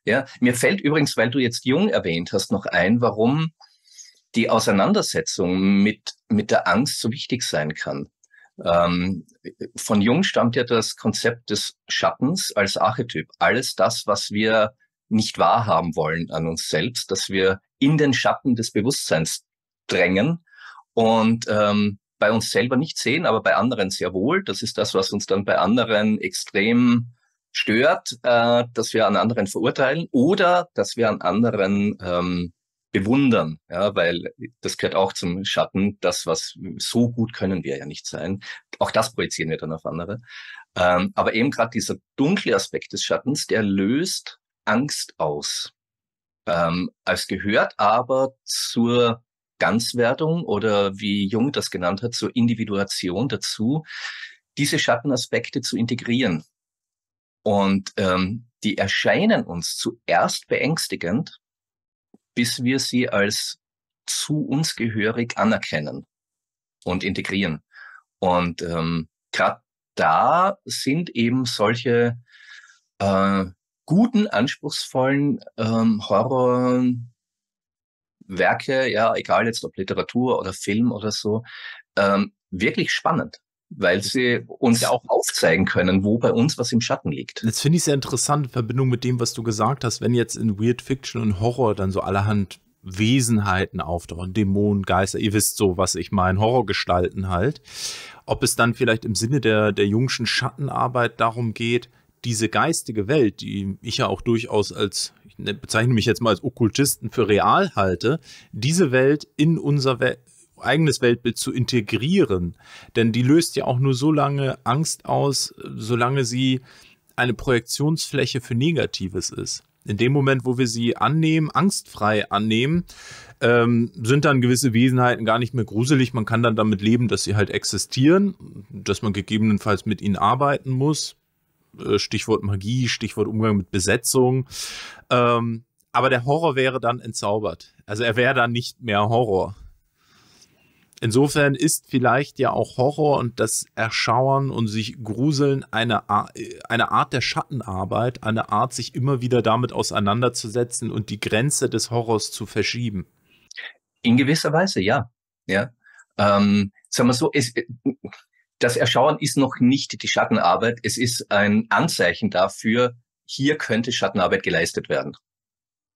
Ja, mir fällt übrigens, weil du jetzt Jung erwähnt hast, noch ein, warum die Auseinandersetzung mit, mit der Angst so wichtig sein kann. Ähm, von Jung stammt ja das Konzept des Schattens als Archetyp. Alles das, was wir nicht wahrhaben wollen an uns selbst, dass wir in den Schatten des Bewusstseins drängen und ähm, bei uns selber nicht sehen, aber bei anderen sehr wohl. Das ist das, was uns dann bei anderen extrem stört, äh, dass wir an anderen verurteilen oder dass wir an anderen ähm, bewundern, ja, weil das gehört auch zum Schatten. Das, was so gut können wir ja nicht sein. Auch das projizieren wir dann auf andere. Ähm, aber eben gerade dieser dunkle Aspekt des Schattens, der löst Angst aus. Ähm, es gehört aber zur Ganzwerdung oder wie Jung das genannt hat, zur Individuation dazu, diese Schattenaspekte zu integrieren. Und ähm, die erscheinen uns zuerst beängstigend, bis wir sie als zu uns gehörig anerkennen und integrieren. Und ähm, gerade da sind eben solche äh, guten, anspruchsvollen ähm, Horror, Werke, ja, egal jetzt ob Literatur oder Film oder so, ähm, wirklich spannend, weil sie uns ja auch aufzeigen können, wo bei uns was im Schatten liegt. Das finde ich sehr interessant in Verbindung mit dem, was du gesagt hast, wenn jetzt in Weird Fiction und Horror dann so allerhand Wesenheiten auftauchen, Dämonen, Geister, ihr wisst so, was ich meine, Horrorgestalten halt. Ob es dann vielleicht im Sinne der, der jungschen Schattenarbeit darum geht, diese geistige Welt, die ich ja auch durchaus als bezeichne mich jetzt mal als Okkultisten für real halte, diese Welt in unser We eigenes Weltbild zu integrieren. Denn die löst ja auch nur so lange Angst aus, solange sie eine Projektionsfläche für Negatives ist. In dem Moment, wo wir sie annehmen, angstfrei annehmen, ähm, sind dann gewisse Wesenheiten gar nicht mehr gruselig. Man kann dann damit leben, dass sie halt existieren, dass man gegebenenfalls mit ihnen arbeiten muss. Äh, Stichwort Magie, Stichwort Umgang mit Besetzung. Ähm, aber der Horror wäre dann entzaubert. Also er wäre dann nicht mehr Horror. Insofern ist vielleicht ja auch Horror und das Erschauern und sich gruseln eine, eine Art der Schattenarbeit, eine Art, sich immer wieder damit auseinanderzusetzen und die Grenze des Horrors zu verschieben. In gewisser Weise, ja. ja. Ähm, sagen wir so, es, das Erschauen ist noch nicht die Schattenarbeit, es ist ein Anzeichen dafür, hier könnte Schattenarbeit geleistet werden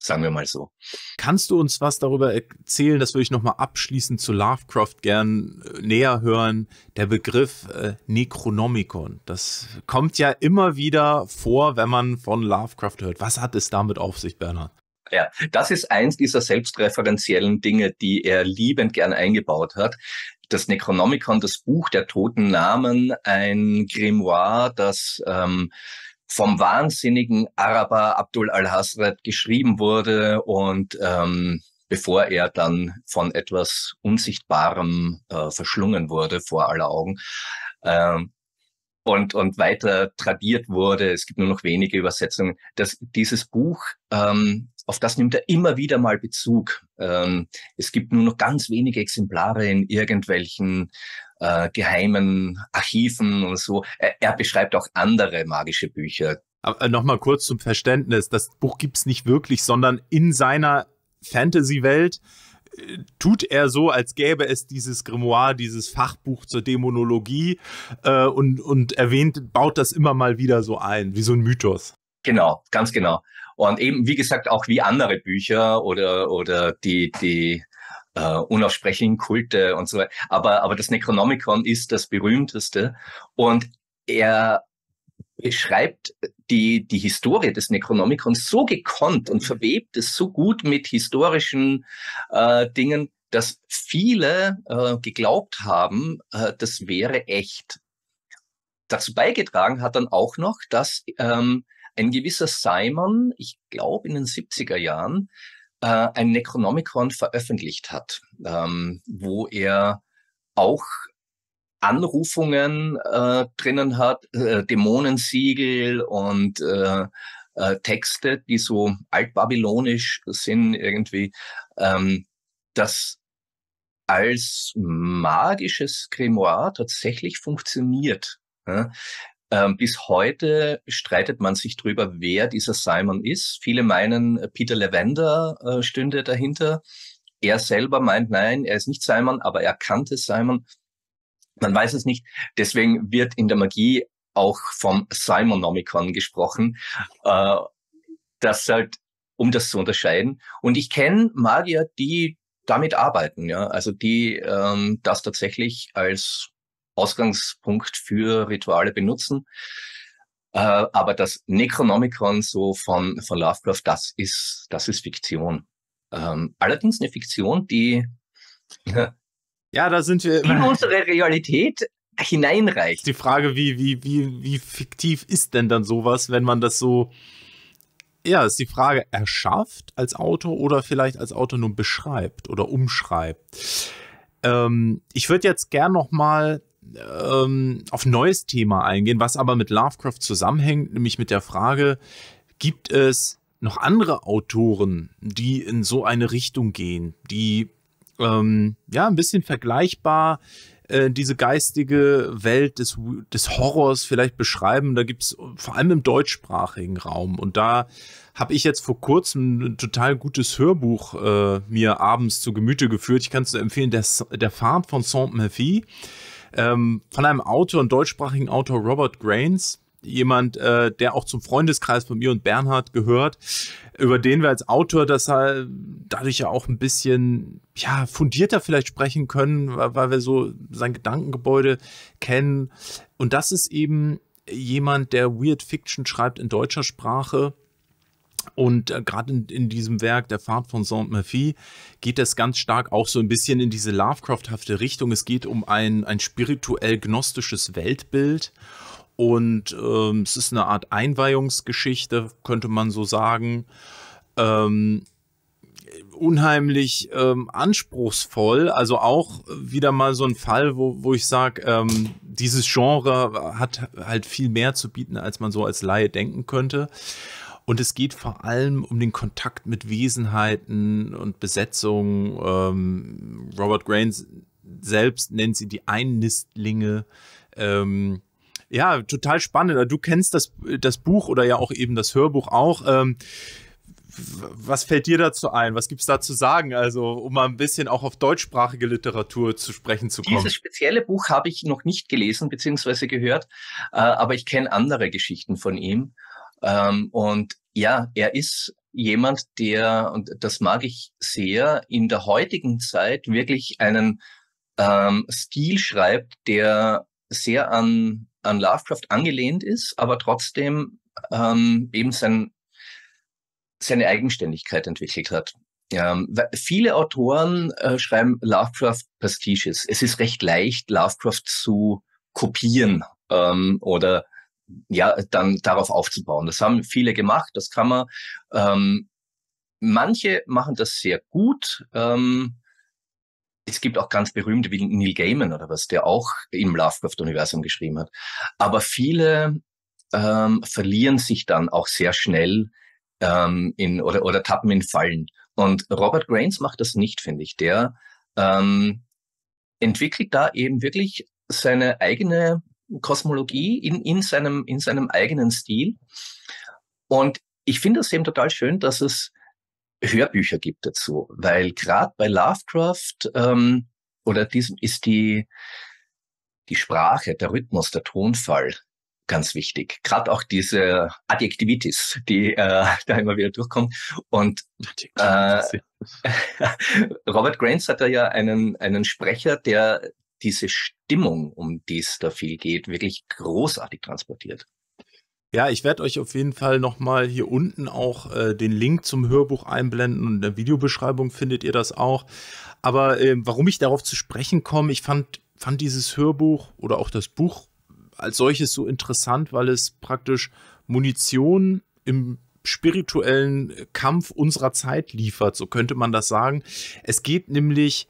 sagen wir mal so. Kannst du uns was darüber erzählen? Das würde ich nochmal abschließend zu Lovecraft gern äh, näher hören. Der Begriff äh, Necronomicon, das kommt ja immer wieder vor, wenn man von Lovecraft hört. Was hat es damit auf sich, Bernhard? Ja, das ist eins dieser selbstreferenziellen Dinge, die er liebend gern eingebaut hat. Das Necronomicon, das Buch der toten Namen, ein Grimoire, das ähm, vom wahnsinnigen Araber Abdul al-Hasrat geschrieben wurde und ähm, bevor er dann von etwas Unsichtbarem äh, verschlungen wurde vor aller Augen. Ähm, und, und weiter tradiert wurde. Es gibt nur noch wenige Übersetzungen. Das, dieses Buch, ähm, auf das nimmt er immer wieder mal Bezug. Ähm, es gibt nur noch ganz wenige Exemplare in irgendwelchen äh, geheimen Archiven und so. Er, er beschreibt auch andere magische Bücher. Aber nochmal kurz zum Verständnis. Das Buch gibt's nicht wirklich, sondern in seiner Fantasy-Welt äh, tut er so, als gäbe es dieses Grimoire, dieses Fachbuch zur Dämonologie äh, und, und erwähnt, baut das immer mal wieder so ein, wie so ein Mythos. Genau, ganz genau. Und eben, wie gesagt, auch wie andere Bücher oder, oder die, die äh, unaussprechlichen Kulte und so weiter. Aber, aber das Necronomicon ist das berühmteste. Und er beschreibt die, die Historie des Necronomicons so gekonnt und verwebt es so gut mit historischen äh, Dingen, dass viele äh, geglaubt haben, äh, das wäre echt. Dazu beigetragen hat dann auch noch, dass ähm, ein gewisser Simon, ich glaube in den 70er Jahren, äh, ein Necronomicon veröffentlicht hat, ähm, wo er auch Anrufungen äh, drinnen hat, äh, Dämonensiegel und äh, äh, Texte, die so altbabylonisch sind irgendwie, ähm, das als magisches Grimoire tatsächlich funktioniert. Ja? Ähm, bis heute streitet man sich drüber, wer dieser Simon ist. Viele meinen, äh, Peter Lavender äh, stünde dahinter. Er selber meint, nein, er ist nicht Simon, aber er kannte Simon. Man weiß es nicht. Deswegen wird in der Magie auch vom Simonomicon gesprochen. Äh, das halt, um das zu unterscheiden. Und ich kenne Magier, die damit arbeiten, ja, also die ähm, das tatsächlich als Ausgangspunkt für Rituale benutzen. Äh, aber das Necronomicon so von, von Lovecraft, das ist, das ist Fiktion. Ähm, allerdings eine Fiktion, die ja, da sind wir in unsere Realität hineinreicht. Die Frage, wie, wie, wie, wie fiktiv ist denn dann sowas, wenn man das so, ja, ist die Frage, erschafft als Autor oder vielleicht als Autor nur beschreibt oder umschreibt. Ähm, ich würde jetzt gern noch mal ähm, auf ein neues Thema eingehen, was aber mit Lovecraft zusammenhängt, nämlich mit der Frage, gibt es noch andere Autoren, die in so eine Richtung gehen, die ähm, ja ein bisschen vergleichbar äh, diese geistige Welt des, des Horrors vielleicht beschreiben. Da gibt es vor allem im deutschsprachigen Raum. Und da habe ich jetzt vor kurzem ein total gutes Hörbuch äh, mir abends zu Gemüte geführt. Ich kann es empfehlen, der, der Fahrt von Saint-Murphy ähm, von einem Autor, einem deutschsprachigen Autor, Robert Grains, jemand, äh, der auch zum Freundeskreis von mir und Bernhard gehört, über den wir als Autor das halt dadurch ja auch ein bisschen ja fundierter vielleicht sprechen können, weil wir so sein Gedankengebäude kennen. Und das ist eben jemand, der Weird Fiction schreibt in deutscher Sprache und äh, gerade in, in, diesem Werk, der Fahrt von Saint-Murphy, geht es ganz stark auch so ein bisschen in diese Lovecrafthafte Richtung. Es geht um ein, ein spirituell gnostisches Weltbild. Und ähm, es ist eine Art Einweihungsgeschichte, könnte man so sagen. Ähm, unheimlich ähm, anspruchsvoll. Also auch wieder mal so ein Fall, wo, wo ich sage, ähm, dieses Genre hat halt viel mehr zu bieten, als man so als Laie denken könnte. Und es geht vor allem um den Kontakt mit Wesenheiten und Besetzungen. Ähm, Robert Grains selbst nennt sie die Einnistlinge. Ähm, ja, total spannend. Du kennst das, das Buch oder ja auch eben das Hörbuch auch. Ähm, was fällt dir dazu ein? Was gibt es da zu sagen? Also, um mal ein bisschen auch auf deutschsprachige Literatur zu sprechen zu kommen. Dieses spezielle Buch habe ich noch nicht gelesen bzw. gehört, äh, aber ich kenne andere Geschichten von ihm. Ähm, und ja, er ist jemand, der, und das mag ich sehr, in der heutigen Zeit wirklich einen ähm, Stil schreibt, der sehr an, an Lovecraft angelehnt ist, aber trotzdem ähm, eben sein, seine Eigenständigkeit entwickelt hat. Ähm, viele Autoren äh, schreiben Lovecraft Pastiches. Es ist recht leicht, Lovecraft zu kopieren ähm, oder ja, dann darauf aufzubauen. Das haben viele gemacht, das kann man. Ähm, manche machen das sehr gut. Ähm, es gibt auch ganz berühmte wie Neil Gaiman oder was, der auch im Lovecraft-Universum geschrieben hat. Aber viele ähm, verlieren sich dann auch sehr schnell ähm, in oder, oder tappen in Fallen. Und Robert Grains macht das nicht, finde ich. Der ähm, entwickelt da eben wirklich seine eigene Kosmologie in, in, seinem, in seinem eigenen Stil. Und ich finde es eben total schön, dass es Hörbücher gibt dazu, weil gerade bei Lovecraft ähm, oder diesem ist die, die Sprache, der Rhythmus, der Tonfall ganz wichtig. Gerade auch diese Adjektivitis, die äh, da immer wieder durchkommt. Und äh, [LAUGHS] Robert Grains hat da ja einen, einen Sprecher, der diese Stimmung, um die es da viel geht, wirklich großartig transportiert. Ja, ich werde euch auf jeden Fall nochmal hier unten auch äh, den Link zum Hörbuch einblenden und in der Videobeschreibung findet ihr das auch. Aber äh, warum ich darauf zu sprechen komme, ich fand, fand dieses Hörbuch oder auch das Buch als solches so interessant, weil es praktisch Munition im spirituellen Kampf unserer Zeit liefert, so könnte man das sagen. Es geht nämlich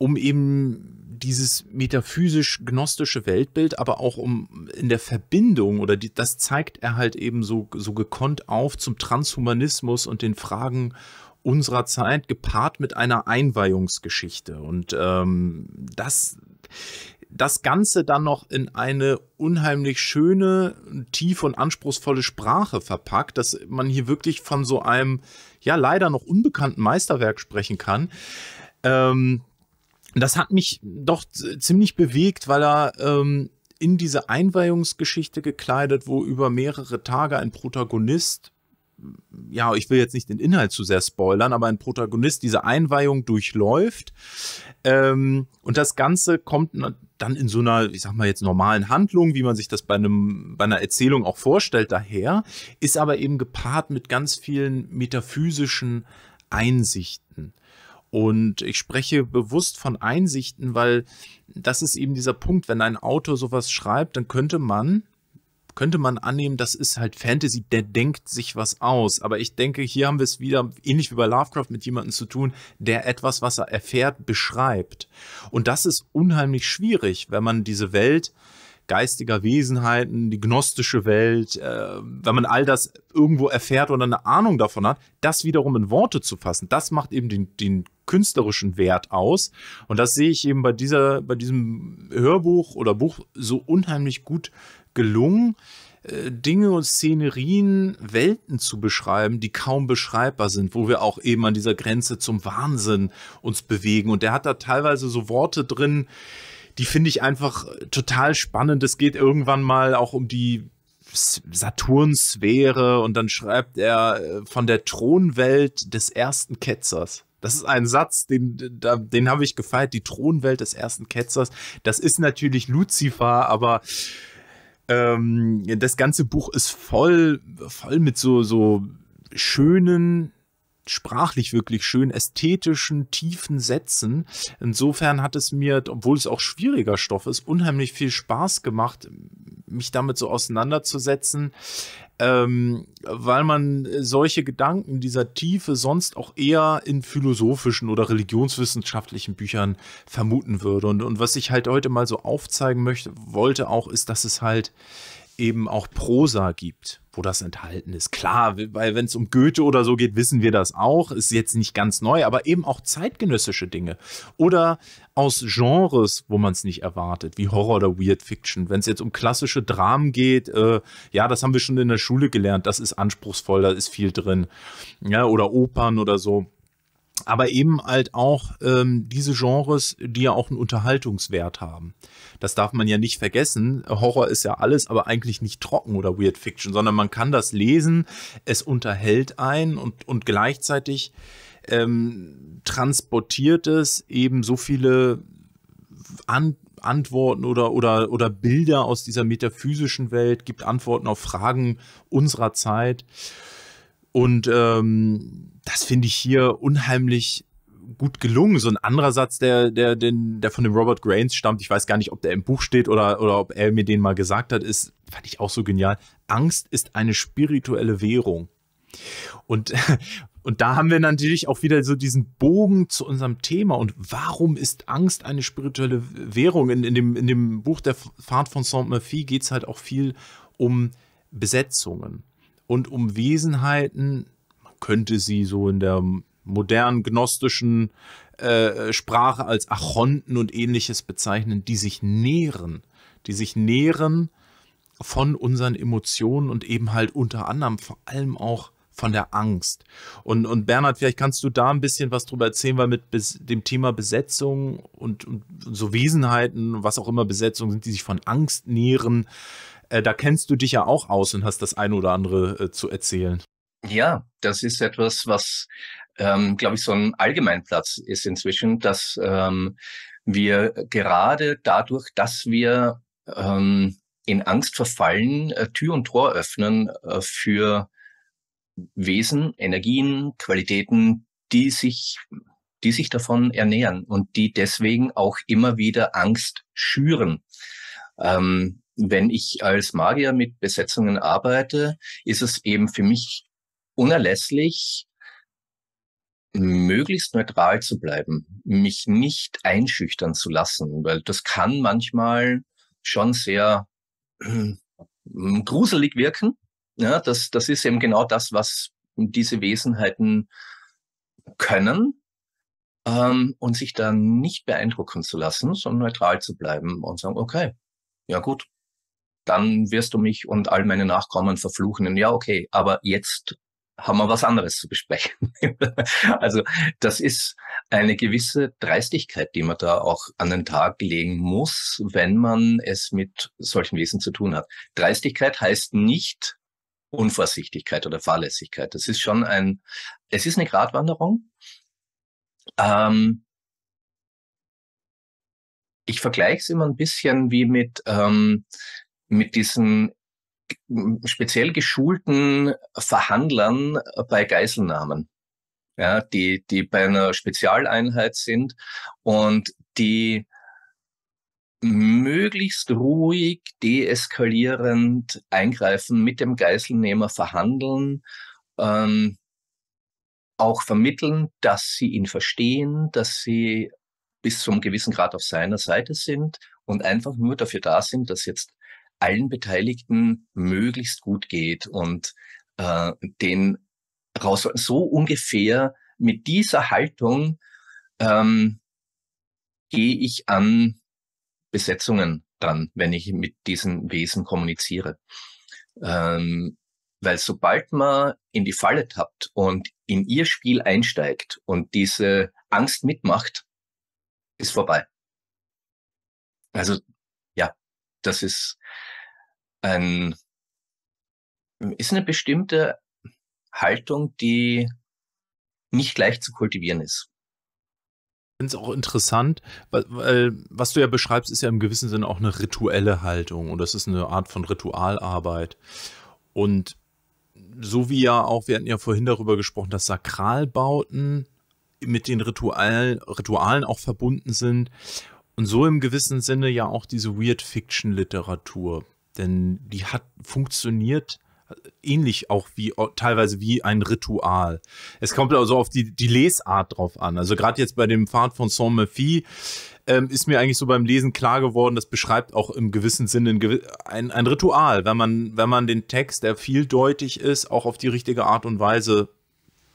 um eben dieses metaphysisch-gnostische Weltbild, aber auch um in der Verbindung oder die, das zeigt er halt eben so, so gekonnt auf zum Transhumanismus und den Fragen unserer Zeit gepaart mit einer Einweihungsgeschichte. Und ähm, das, das Ganze dann noch in eine unheimlich schöne, tiefe und anspruchsvolle Sprache verpackt, dass man hier wirklich von so einem, ja, leider noch unbekannten Meisterwerk sprechen kann. Ähm, das hat mich doch ziemlich bewegt, weil er ähm, in diese Einweihungsgeschichte gekleidet, wo über mehrere Tage ein Protagonist, ja, ich will jetzt nicht den Inhalt zu sehr spoilern, aber ein Protagonist diese Einweihung durchläuft. Ähm, und das Ganze kommt dann in so einer, ich sag mal jetzt normalen Handlung, wie man sich das bei einem, bei einer Erzählung auch vorstellt, daher, ist aber eben gepaart mit ganz vielen metaphysischen Einsichten. Und ich spreche bewusst von Einsichten, weil das ist eben dieser Punkt, wenn ein Autor sowas schreibt, dann könnte man, könnte man annehmen, das ist halt Fantasy, der denkt sich was aus. Aber ich denke, hier haben wir es wieder ähnlich wie bei Lovecraft mit jemandem zu tun, der etwas, was er erfährt, beschreibt. Und das ist unheimlich schwierig, wenn man diese Welt geistiger Wesenheiten, die gnostische Welt, äh, wenn man all das irgendwo erfährt oder eine Ahnung davon hat, das wiederum in Worte zu fassen, das macht eben den, den künstlerischen Wert aus. Und das sehe ich eben bei dieser, bei diesem Hörbuch oder Buch so unheimlich gut gelungen. Äh, Dinge und Szenerien, Welten zu beschreiben, die kaum beschreibbar sind, wo wir auch eben an dieser Grenze zum Wahnsinn uns bewegen. Und der hat da teilweise so Worte drin, die finde ich einfach total spannend. Es geht irgendwann mal auch um die Saturnsphäre und dann schreibt er äh, von der Thronwelt des ersten Ketzers. Das ist ein Satz, den, den habe ich gefeiert, die Thronwelt des ersten Ketzers. Das ist natürlich Lucifer, aber ähm, das ganze Buch ist voll, voll mit so, so schönen, sprachlich wirklich schön ästhetischen, tiefen Sätzen. Insofern hat es mir, obwohl es auch schwieriger Stoff ist, unheimlich viel Spaß gemacht, mich damit so auseinanderzusetzen, ähm, weil man solche Gedanken dieser Tiefe sonst auch eher in philosophischen oder religionswissenschaftlichen Büchern vermuten würde. Und, und was ich halt heute mal so aufzeigen möchte, wollte auch, ist, dass es halt eben auch Prosa gibt, wo das enthalten ist. Klar, weil wenn es um Goethe oder so geht, wissen wir das auch, ist jetzt nicht ganz neu, aber eben auch zeitgenössische Dinge oder aus Genres, wo man es nicht erwartet, wie Horror oder Weird Fiction. Wenn es jetzt um klassische Dramen geht, äh, ja, das haben wir schon in der Schule gelernt, das ist anspruchsvoll, da ist viel drin. Ja, oder Opern oder so aber eben halt auch ähm, diese Genres, die ja auch einen Unterhaltungswert haben. Das darf man ja nicht vergessen. Horror ist ja alles, aber eigentlich nicht trocken oder Weird Fiction, sondern man kann das lesen, es unterhält einen und, und gleichzeitig ähm, transportiert es eben so viele An Antworten oder, oder, oder Bilder aus dieser metaphysischen Welt, gibt Antworten auf Fragen unserer Zeit. Und ähm, das finde ich hier unheimlich gut gelungen. So ein anderer Satz, der, der, den, der von dem Robert Grains stammt, ich weiß gar nicht, ob der im Buch steht oder, oder ob er mir den mal gesagt hat, ist, fand ich auch so genial. Angst ist eine spirituelle Währung. Und, [LAUGHS] und da haben wir natürlich auch wieder so diesen Bogen zu unserem Thema. Und warum ist Angst eine spirituelle Währung? In, in, dem, in dem Buch Der Fahrt von Saint-Murphy geht es halt auch viel um Besetzungen und um Wesenheiten, man könnte sie so in der modernen gnostischen äh, Sprache als Achonten und ähnliches bezeichnen, die sich nähren, die sich nähren von unseren Emotionen und eben halt unter anderem vor allem auch von der Angst. Und, und Bernhard, vielleicht kannst du da ein bisschen was drüber erzählen, weil mit dem Thema Besetzung und, und so Wesenheiten, was auch immer Besetzungen sind, die sich von Angst nähren, äh, da kennst du dich ja auch aus und hast das eine oder andere äh, zu erzählen. Ja, das ist etwas, was, ähm, glaube ich, so ein Allgemeinplatz ist inzwischen, dass ähm, wir gerade dadurch, dass wir ähm, in Angst verfallen, äh, Tür und Tor öffnen äh, für Wesen, Energien, Qualitäten, die sich, die sich davon ernähren und die deswegen auch immer wieder Angst schüren. Ähm, wenn ich als Magier mit Besetzungen arbeite, ist es eben für mich unerlässlich, möglichst neutral zu bleiben, mich nicht einschüchtern zu lassen, weil das kann manchmal schon sehr äh, gruselig wirken. Ja, das, das ist eben genau das, was diese Wesenheiten können ähm, und sich dann nicht beeindrucken zu lassen, sondern neutral zu bleiben und sagen, okay, ja gut, dann wirst du mich und all meine Nachkommen verfluchen. Ja, okay, aber jetzt haben wir was anderes zu besprechen. [LAUGHS] also das ist eine gewisse Dreistigkeit, die man da auch an den Tag legen muss, wenn man es mit solchen Wesen zu tun hat. Dreistigkeit heißt nicht Unvorsichtigkeit oder Fahrlässigkeit. Das ist schon ein, es ist eine Gratwanderung. Ähm, ich vergleiche es immer ein bisschen wie mit ähm, mit diesen speziell geschulten Verhandlern bei Geiselnahmen, ja, die, die bei einer Spezialeinheit sind und die möglichst ruhig, deeskalierend eingreifen, mit dem Geiselnehmer verhandeln, ähm, auch vermitteln, dass sie ihn verstehen, dass sie bis zum gewissen Grad auf seiner Seite sind und einfach nur dafür da sind, dass jetzt allen Beteiligten möglichst gut geht und äh, den raus so ungefähr mit dieser Haltung ähm, gehe ich an Besetzungen dran, wenn ich mit diesen Wesen kommuniziere. Ähm, weil sobald man in die Falle tappt und in ihr Spiel einsteigt und diese Angst mitmacht, ist vorbei. Also das ist ein, ist eine bestimmte Haltung, die nicht leicht zu kultivieren ist. Ich finde es auch interessant, weil, was du ja beschreibst, ist ja im gewissen Sinne auch eine rituelle Haltung und das ist eine Art von Ritualarbeit. Und so wie ja auch, wir hatten ja vorhin darüber gesprochen, dass Sakralbauten mit den Ritual, Ritualen auch verbunden sind und so im gewissen Sinne ja auch diese Weird Fiction Literatur denn die hat funktioniert ähnlich auch wie teilweise wie ein Ritual. Es kommt also auf die, die Lesart drauf an. Also gerade jetzt bei dem Pfad von Saint-Murphy ähm, ist mir eigentlich so beim Lesen klar geworden, das beschreibt auch im gewissen Sinne ein, ein Ritual, wenn man, wenn man den Text, der vieldeutig ist, auch auf die richtige Art und Weise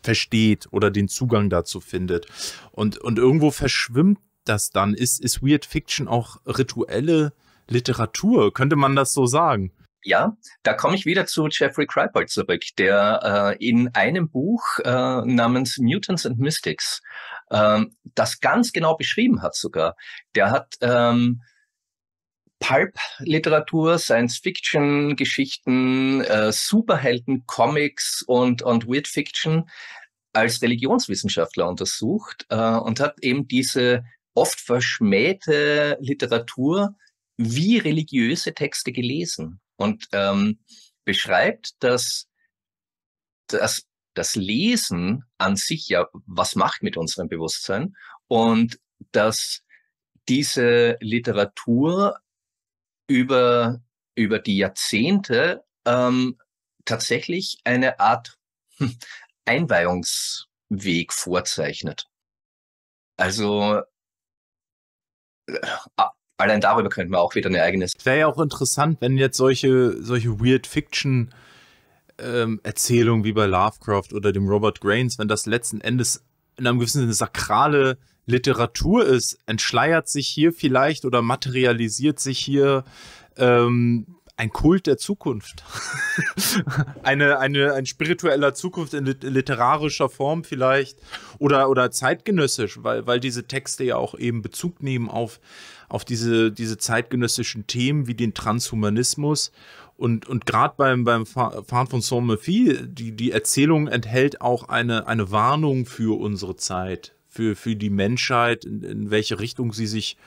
versteht oder den Zugang dazu findet. Und, und irgendwo verschwimmt das dann. Ist, ist Weird Fiction auch rituelle Literatur? Könnte man das so sagen? Ja, da komme ich wieder zu Jeffrey Kripal zurück, der äh, in einem Buch äh, namens Mutants and Mystics ähm, das ganz genau beschrieben hat sogar. Der hat ähm, Pulp-Literatur, Science-Fiction-Geschichten, äh, Superhelden, Comics und, und Weird Fiction als Religionswissenschaftler untersucht äh, und hat eben diese oft verschmähte Literatur wie religiöse Texte gelesen und ähm, beschreibt, dass, dass das Lesen an sich ja was macht mit unserem Bewusstsein und dass diese Literatur über, über die Jahrzehnte ähm, tatsächlich eine Art [LAUGHS] Einweihungsweg vorzeichnet. Also allein darüber könnten wir auch wieder eine eigene. Wäre ja auch interessant, wenn jetzt solche, solche Weird Fiction ähm, Erzählungen wie bei Lovecraft oder dem Robert Grains, wenn das letzten Endes in einem gewissen Sinne sakrale Literatur ist, entschleiert sich hier vielleicht oder materialisiert sich hier ähm, ein Kult der Zukunft. [LAUGHS] eine, eine, ein spiritueller Zukunft in literarischer Form vielleicht oder, oder zeitgenössisch, weil, weil diese Texte ja auch eben Bezug nehmen auf, auf diese, diese zeitgenössischen Themen wie den Transhumanismus. Und, und gerade beim, beim Fahren von Saint-Murphy, die, die Erzählung enthält auch eine, eine Warnung für unsere Zeit, für, für die Menschheit, in, in welche Richtung sie sich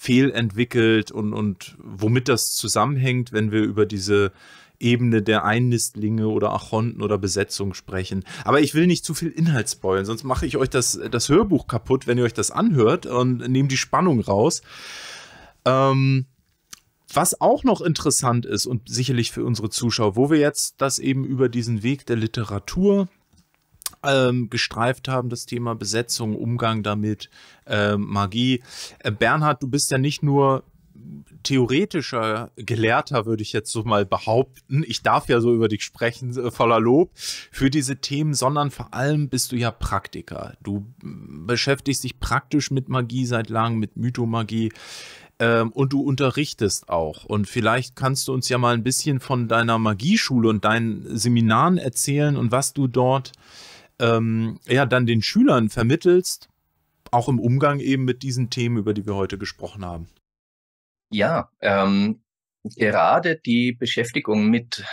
fehlentwickelt und, und womit das zusammenhängt, wenn wir über diese Ebene der Einnistlinge oder Achonten oder Besetzung sprechen. Aber ich will nicht zu viel Inhalt spoilen, sonst mache ich euch das, das Hörbuch kaputt, wenn ihr euch das anhört und nehme die Spannung raus. Ähm, was auch noch interessant ist und sicherlich für unsere Zuschauer, wo wir jetzt das eben über diesen Weg der Literatur ähm, gestreift haben, das Thema Besetzung, Umgang damit, äh, Magie. Äh, Bernhard, du bist ja nicht nur theoretischer Gelehrter, würde ich jetzt so mal behaupten. Ich darf ja so über dich sprechen, äh, voller Lob für diese Themen, sondern vor allem bist du ja Praktiker. Du beschäftigst dich praktisch mit Magie seit langem, mit Mythomagie. Ähm, und du unterrichtest auch. Und vielleicht kannst du uns ja mal ein bisschen von deiner Magieschule und deinen Seminaren erzählen und was du dort ähm, ja dann den Schülern vermittelst, auch im Umgang eben mit diesen Themen, über die wir heute gesprochen haben. Ja, ähm, gerade die Beschäftigung mit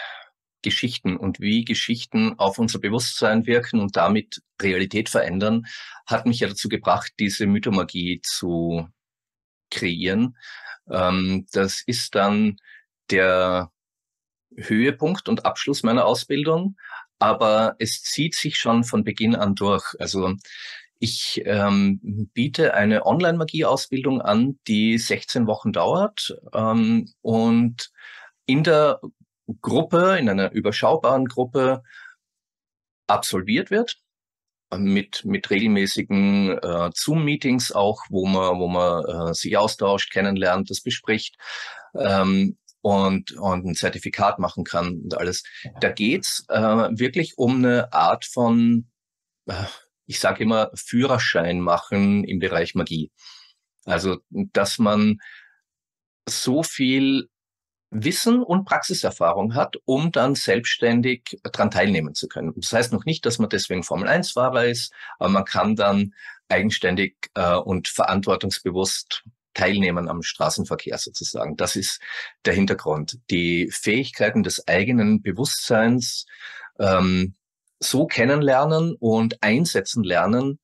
Geschichten und wie Geschichten auf unser Bewusstsein wirken und damit Realität verändern, hat mich ja dazu gebracht, diese Mythomagie zu kreieren. Ähm, das ist dann der Höhepunkt und Abschluss meiner Ausbildung aber es zieht sich schon von Beginn an durch. Also ich ähm, biete eine Online-Magie-Ausbildung an, die 16 Wochen dauert ähm, und in der Gruppe, in einer überschaubaren Gruppe absolviert wird mit, mit regelmäßigen äh, Zoom-Meetings auch, wo man, wo man äh, sich austauscht, kennenlernt, das bespricht. Ähm, und, und ein Zertifikat machen kann und alles. Da geht's äh, wirklich um eine Art von, äh, ich sage immer, Führerschein machen im Bereich Magie. Also, dass man so viel Wissen und Praxiserfahrung hat, um dann selbstständig dran teilnehmen zu können. Das heißt noch nicht, dass man deswegen Formel 1-Fahrer ist, aber man kann dann eigenständig äh, und verantwortungsbewusst teilnehmen am Straßenverkehr sozusagen. Das ist der Hintergrund. Die Fähigkeiten des eigenen Bewusstseins ähm, so kennenlernen und einsetzen lernen,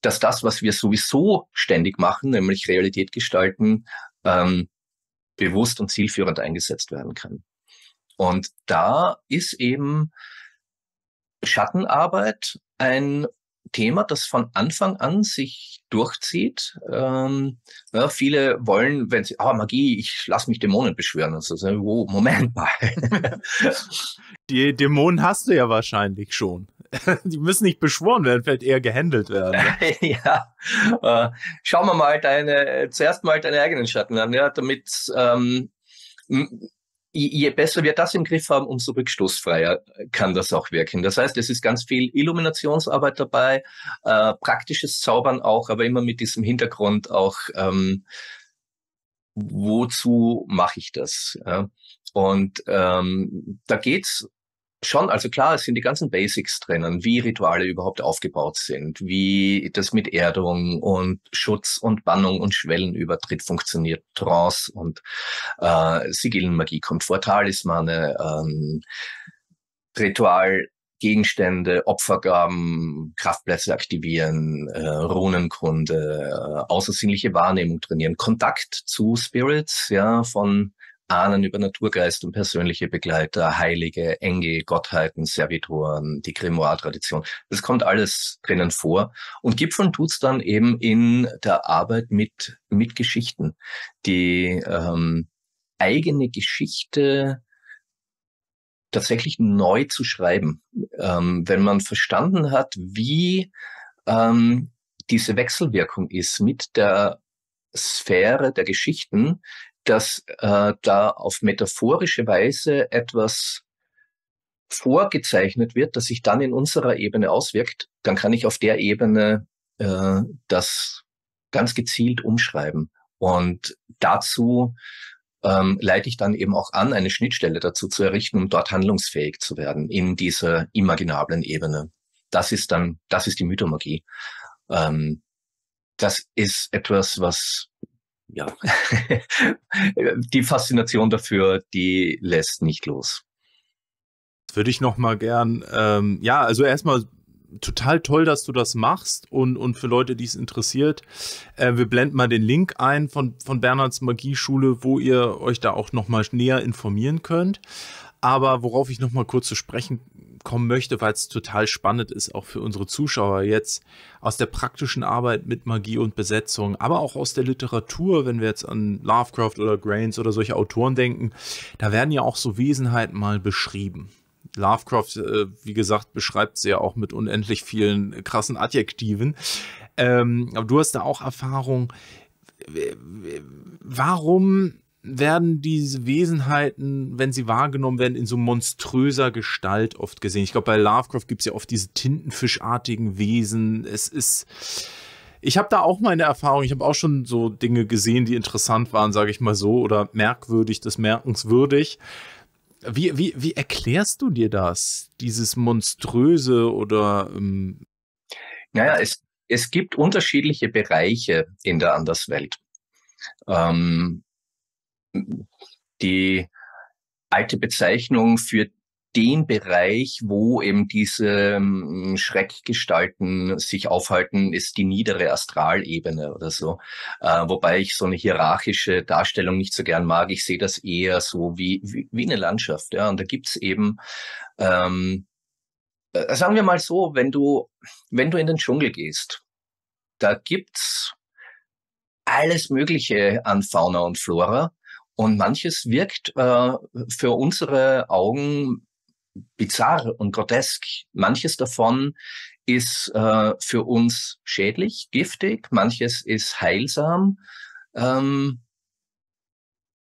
dass das, was wir sowieso ständig machen, nämlich Realität gestalten, ähm, bewusst und zielführend eingesetzt werden kann. Und da ist eben Schattenarbeit ein Thema, das von Anfang an sich durchzieht. Ähm, ja, viele wollen, wenn sie, ah, Magie, ich lasse mich Dämonen beschwören. Und so, oh, Moment mal. [LAUGHS] Die Dämonen hast du ja wahrscheinlich schon. [LAUGHS] Die müssen nicht beschworen werden, vielleicht eher gehandelt werden. [LAUGHS] ja, äh, schauen wir mal deine, zuerst mal deine eigenen Schatten an, ja, damit ähm, je besser wir das im Griff haben, umso rückstoßfreier kann das auch wirken. Das heißt, es ist ganz viel Illuminationsarbeit dabei, äh, praktisches Zaubern auch, aber immer mit diesem Hintergrund auch, ähm, wozu mache ich das? Ja? Und ähm, da geht's Schon, also klar, es sind die ganzen Basics drinnen, wie Rituale überhaupt aufgebaut sind, wie das mit Erdung und Schutz und Bannung und Schwellenübertritt funktioniert, Trance und äh, Sigillenmagie kommt vor, Talismane, ähm, Ritual, Gegenstände, Opfergaben, Kraftplätze aktivieren, äh, Runenkunde, äh, außersinnliche Wahrnehmung trainieren, Kontakt zu Spirits, ja, von Ahnen über Naturgeist und persönliche Begleiter, Heilige, Engel, Gottheiten, Servitoren, die Grimoire-Tradition. Das kommt alles drinnen vor. Und Gipfeln tut's dann eben in der Arbeit mit, mit Geschichten. Die ähm, eigene Geschichte tatsächlich neu zu schreiben. Ähm, wenn man verstanden hat, wie ähm, diese Wechselwirkung ist mit der Sphäre der Geschichten, dass äh, da auf metaphorische Weise etwas vorgezeichnet wird, das sich dann in unserer Ebene auswirkt, dann kann ich auf der Ebene äh, das ganz gezielt umschreiben. Und dazu ähm, leite ich dann eben auch an, eine Schnittstelle dazu zu errichten, um dort handlungsfähig zu werden in dieser imaginablen Ebene. Das ist dann, das ist die Mythomagie. Ähm, das ist etwas, was ja, [LAUGHS] die Faszination dafür, die lässt nicht los. Würde ich noch mal gern, ähm, ja, also erstmal total toll, dass du das machst und, und für Leute, die es interessiert, äh, wir blenden mal den Link ein von, von Bernhards Magieschule, wo ihr euch da auch noch mal näher informieren könnt. Aber worauf ich noch mal kurz zu sprechen kommen möchte, weil es total spannend ist, auch für unsere Zuschauer jetzt aus der praktischen Arbeit mit Magie und Besetzung, aber auch aus der Literatur, wenn wir jetzt an Lovecraft oder Grains oder solche Autoren denken, da werden ja auch so Wesenheiten mal beschrieben. Lovecraft, äh, wie gesagt, beschreibt sie ja auch mit unendlich vielen krassen Adjektiven. Ähm, aber du hast da auch Erfahrung. Warum werden diese Wesenheiten, wenn sie wahrgenommen werden, in so monströser Gestalt oft gesehen. Ich glaube, bei Lovecraft gibt es ja oft diese tintenfischartigen Wesen. Es ist. Ich habe da auch meine Erfahrung. Ich habe auch schon so Dinge gesehen, die interessant waren, sage ich mal so, oder merkwürdig, das merkenswürdig. Wie, wie, wie erklärst du dir das? Dieses monströse oder. Ähm naja, es, es gibt unterschiedliche Bereiche in der Anderswelt. Ähm, die alte Bezeichnung für den Bereich, wo eben diese ähm, Schreckgestalten sich aufhalten, ist die niedere Astralebene oder so. Äh, wobei ich so eine hierarchische Darstellung nicht so gern mag. Ich sehe das eher so wie, wie, wie eine Landschaft. Ja? Und da gibt's eben, ähm, äh, sagen wir mal so, wenn du, wenn du in den Dschungel gehst, da gibt's alles Mögliche an Fauna und Flora. Und manches wirkt äh, für unsere Augen bizarr und grotesk. Manches davon ist äh, für uns schädlich, giftig, manches ist heilsam. Ähm,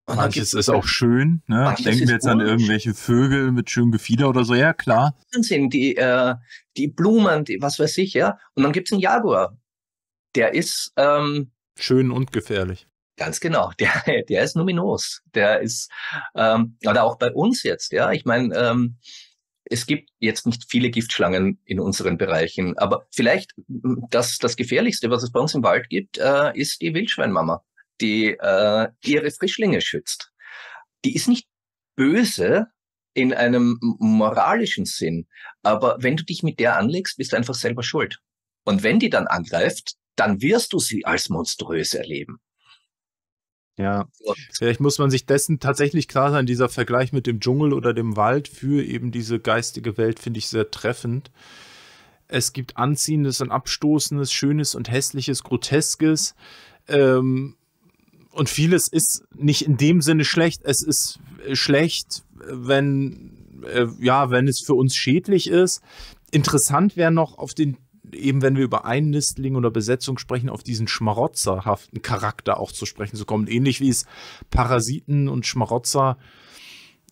manches ist auch schön. Ne? Denken wir jetzt an irgendwelche Vögel mit schönem Gefieder oder so. Ja, klar. Wahnsinn, die, äh, die Blumen, die, was weiß ich, ja. Und dann gibt's einen Jaguar. Der ist ähm, schön und gefährlich. Ganz genau, der, [LAUGHS] der ist numinos. Der ist, ähm, oder auch bei uns jetzt, ja. Ich meine, ähm, es gibt jetzt nicht viele Giftschlangen in unseren Bereichen, aber vielleicht das, das Gefährlichste, was es bei uns im Wald gibt, äh, ist die Wildschweinmama, die äh, ihre Frischlinge schützt. Die ist nicht böse in einem moralischen Sinn, aber wenn du dich mit der anlegst, bist du einfach selber schuld. Und wenn die dann angreift, dann wirst du sie als monströs erleben. Ja, vielleicht muss man sich dessen tatsächlich klar sein, dieser Vergleich mit dem Dschungel oder dem Wald für eben diese geistige Welt finde ich sehr treffend. Es gibt Anziehendes und Abstoßendes, Schönes und Hässliches, Groteskes. Ähm, und vieles ist nicht in dem Sinne schlecht. Es ist schlecht, wenn, äh, ja, wenn es für uns schädlich ist. Interessant wäre noch auf den, eben wenn wir über Einnistling oder Besetzung sprechen, auf diesen schmarotzerhaften Charakter auch zu sprechen zu kommen. Ähnlich wie es Parasiten und Schmarotzer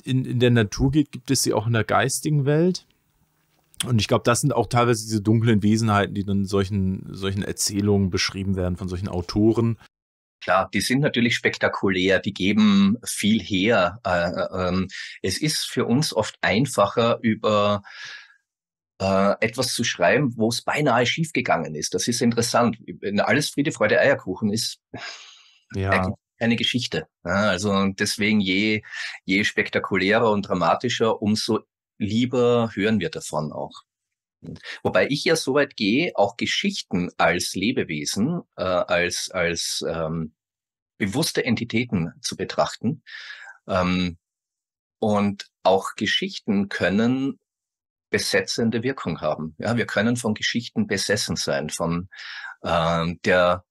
in, in der Natur geht, gibt es sie auch in der geistigen Welt. Und ich glaube, das sind auch teilweise diese dunklen Wesenheiten, die dann in solchen, solchen Erzählungen beschrieben werden von solchen Autoren. Klar, die sind natürlich spektakulär, die geben viel her. Äh, äh, ähm, es ist für uns oft einfacher, über äh, etwas zu schreiben, wo es beinahe schiefgegangen ist. Das ist interessant. Wenn alles Friede, Freude, Eierkuchen ist, ja. keine Geschichte. also deswegen je, je spektakulärer und dramatischer, umso lieber hören wir davon auch. Wobei ich ja so weit gehe, auch Geschichten als Lebewesen, äh, als, als ähm, bewusste Entitäten zu betrachten. Ähm, und auch Geschichten können besetzende Wirkung haben. Ja, wir können von Geschichten besessen sein, von ähm, der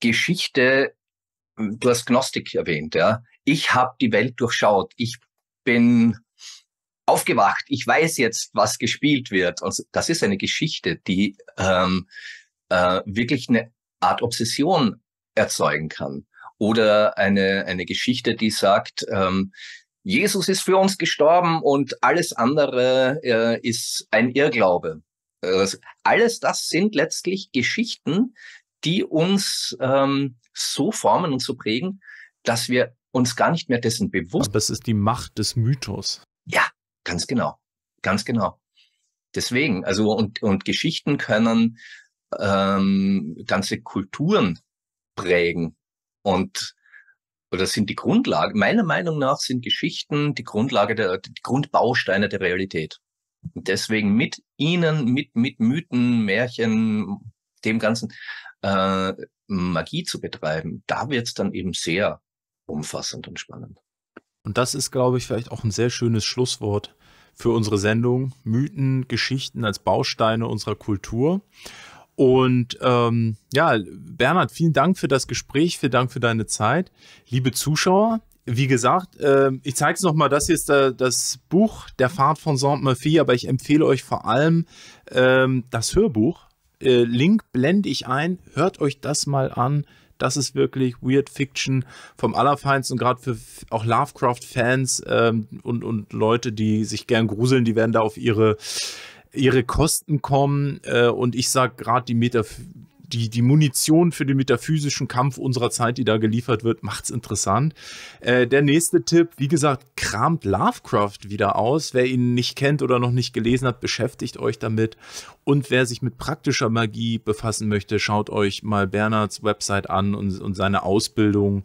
Geschichte. Du hast Gnostik erwähnt, ja. Ich habe die Welt durchschaut. Ich bin aufgewacht, ich weiß jetzt, was gespielt wird. Und das ist eine Geschichte, die ähm, äh, wirklich eine Art Obsession erzeugen kann. Oder eine, eine Geschichte, die sagt, ähm, Jesus ist für uns gestorben und alles andere äh, ist ein Irrglaube. Also alles das sind letztlich Geschichten, die uns ähm, so formen und so prägen, dass wir uns gar nicht mehr dessen bewusst. Aber es ist die Macht des Mythos. Ja, Ganz genau, ganz genau. Deswegen, also und, und Geschichten können ähm, ganze Kulturen prägen und oder sind die Grundlage, meiner Meinung nach sind Geschichten die Grundlage der, die Grundbausteine der Realität. Und deswegen mit ihnen, mit, mit Mythen, Märchen, dem Ganzen äh, Magie zu betreiben, da wird's dann eben sehr umfassend und spannend. Und das ist, glaube ich, vielleicht auch ein sehr schönes Schlusswort für unsere Sendung. Mythen, Geschichten als Bausteine unserer Kultur. Und ähm, ja, Bernhard, vielen Dank für das Gespräch, vielen Dank für deine Zeit. Liebe Zuschauer, wie gesagt, äh, ich zeige es nochmal, das hier ist äh, das Buch Der Fahrt von Saint-Murphy, aber ich empfehle euch vor allem ähm, das Hörbuch. Äh, Link blende ich ein, hört euch das mal an. Das ist wirklich Weird Fiction vom Allerfeinsten, gerade für auch Lovecraft-Fans ähm, und, und Leute, die sich gern gruseln, die werden da auf ihre, ihre Kosten kommen. Äh, und ich sage gerade die Metaph die, die Munition für den metaphysischen Kampf unserer Zeit, die da geliefert wird, macht's interessant. Äh, der nächste Tipp, wie gesagt, kramt Lovecraft wieder aus. Wer ihn nicht kennt oder noch nicht gelesen hat, beschäftigt euch damit. Und wer sich mit praktischer Magie befassen möchte, schaut euch mal Bernhards Website an und, und seine Ausbildung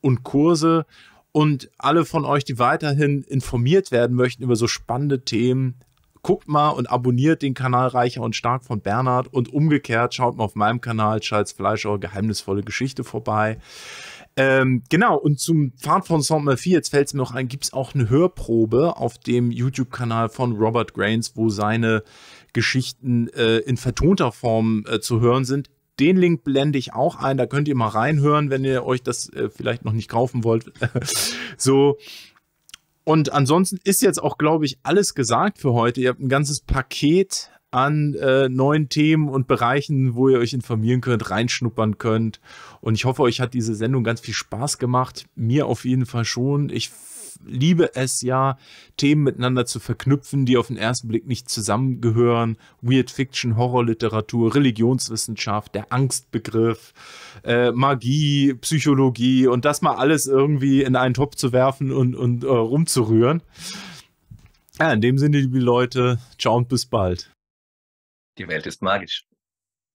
und Kurse. Und alle von euch, die weiterhin informiert werden möchten über so spannende Themen, guckt mal und abonniert den Kanal Reicher und Stark von Bernhard und umgekehrt schaut mal auf meinem Kanal Charles Fleischer Geheimnisvolle Geschichte vorbei. Ähm, genau, und zum Pfad von Saint 4, jetzt fällt es mir noch ein, gibt es auch eine Hörprobe auf dem YouTube-Kanal von Robert Grains, wo seine Geschichten äh, in vertonter Form äh, zu hören sind. Den Link blende ich auch ein, da könnt ihr mal reinhören, wenn ihr euch das äh, vielleicht noch nicht kaufen wollt. [LAUGHS] so, und ansonsten ist jetzt auch, glaube ich, alles gesagt für heute. Ihr habt ein ganzes Paket an äh, neuen Themen und Bereichen, wo ihr euch informieren könnt, reinschnuppern könnt. Und ich hoffe, euch hat diese Sendung ganz viel Spaß gemacht. Mir auf jeden Fall schon. Ich liebe es ja, Themen miteinander zu verknüpfen, die auf den ersten Blick nicht zusammengehören. Weird Fiction, Horrorliteratur, Religionswissenschaft, der Angstbegriff, äh, Magie, Psychologie und das mal alles irgendwie in einen Topf zu werfen und, und äh, rumzurühren. Ja, in dem Sinne, liebe Leute, ciao und bis bald. Die Welt ist magisch.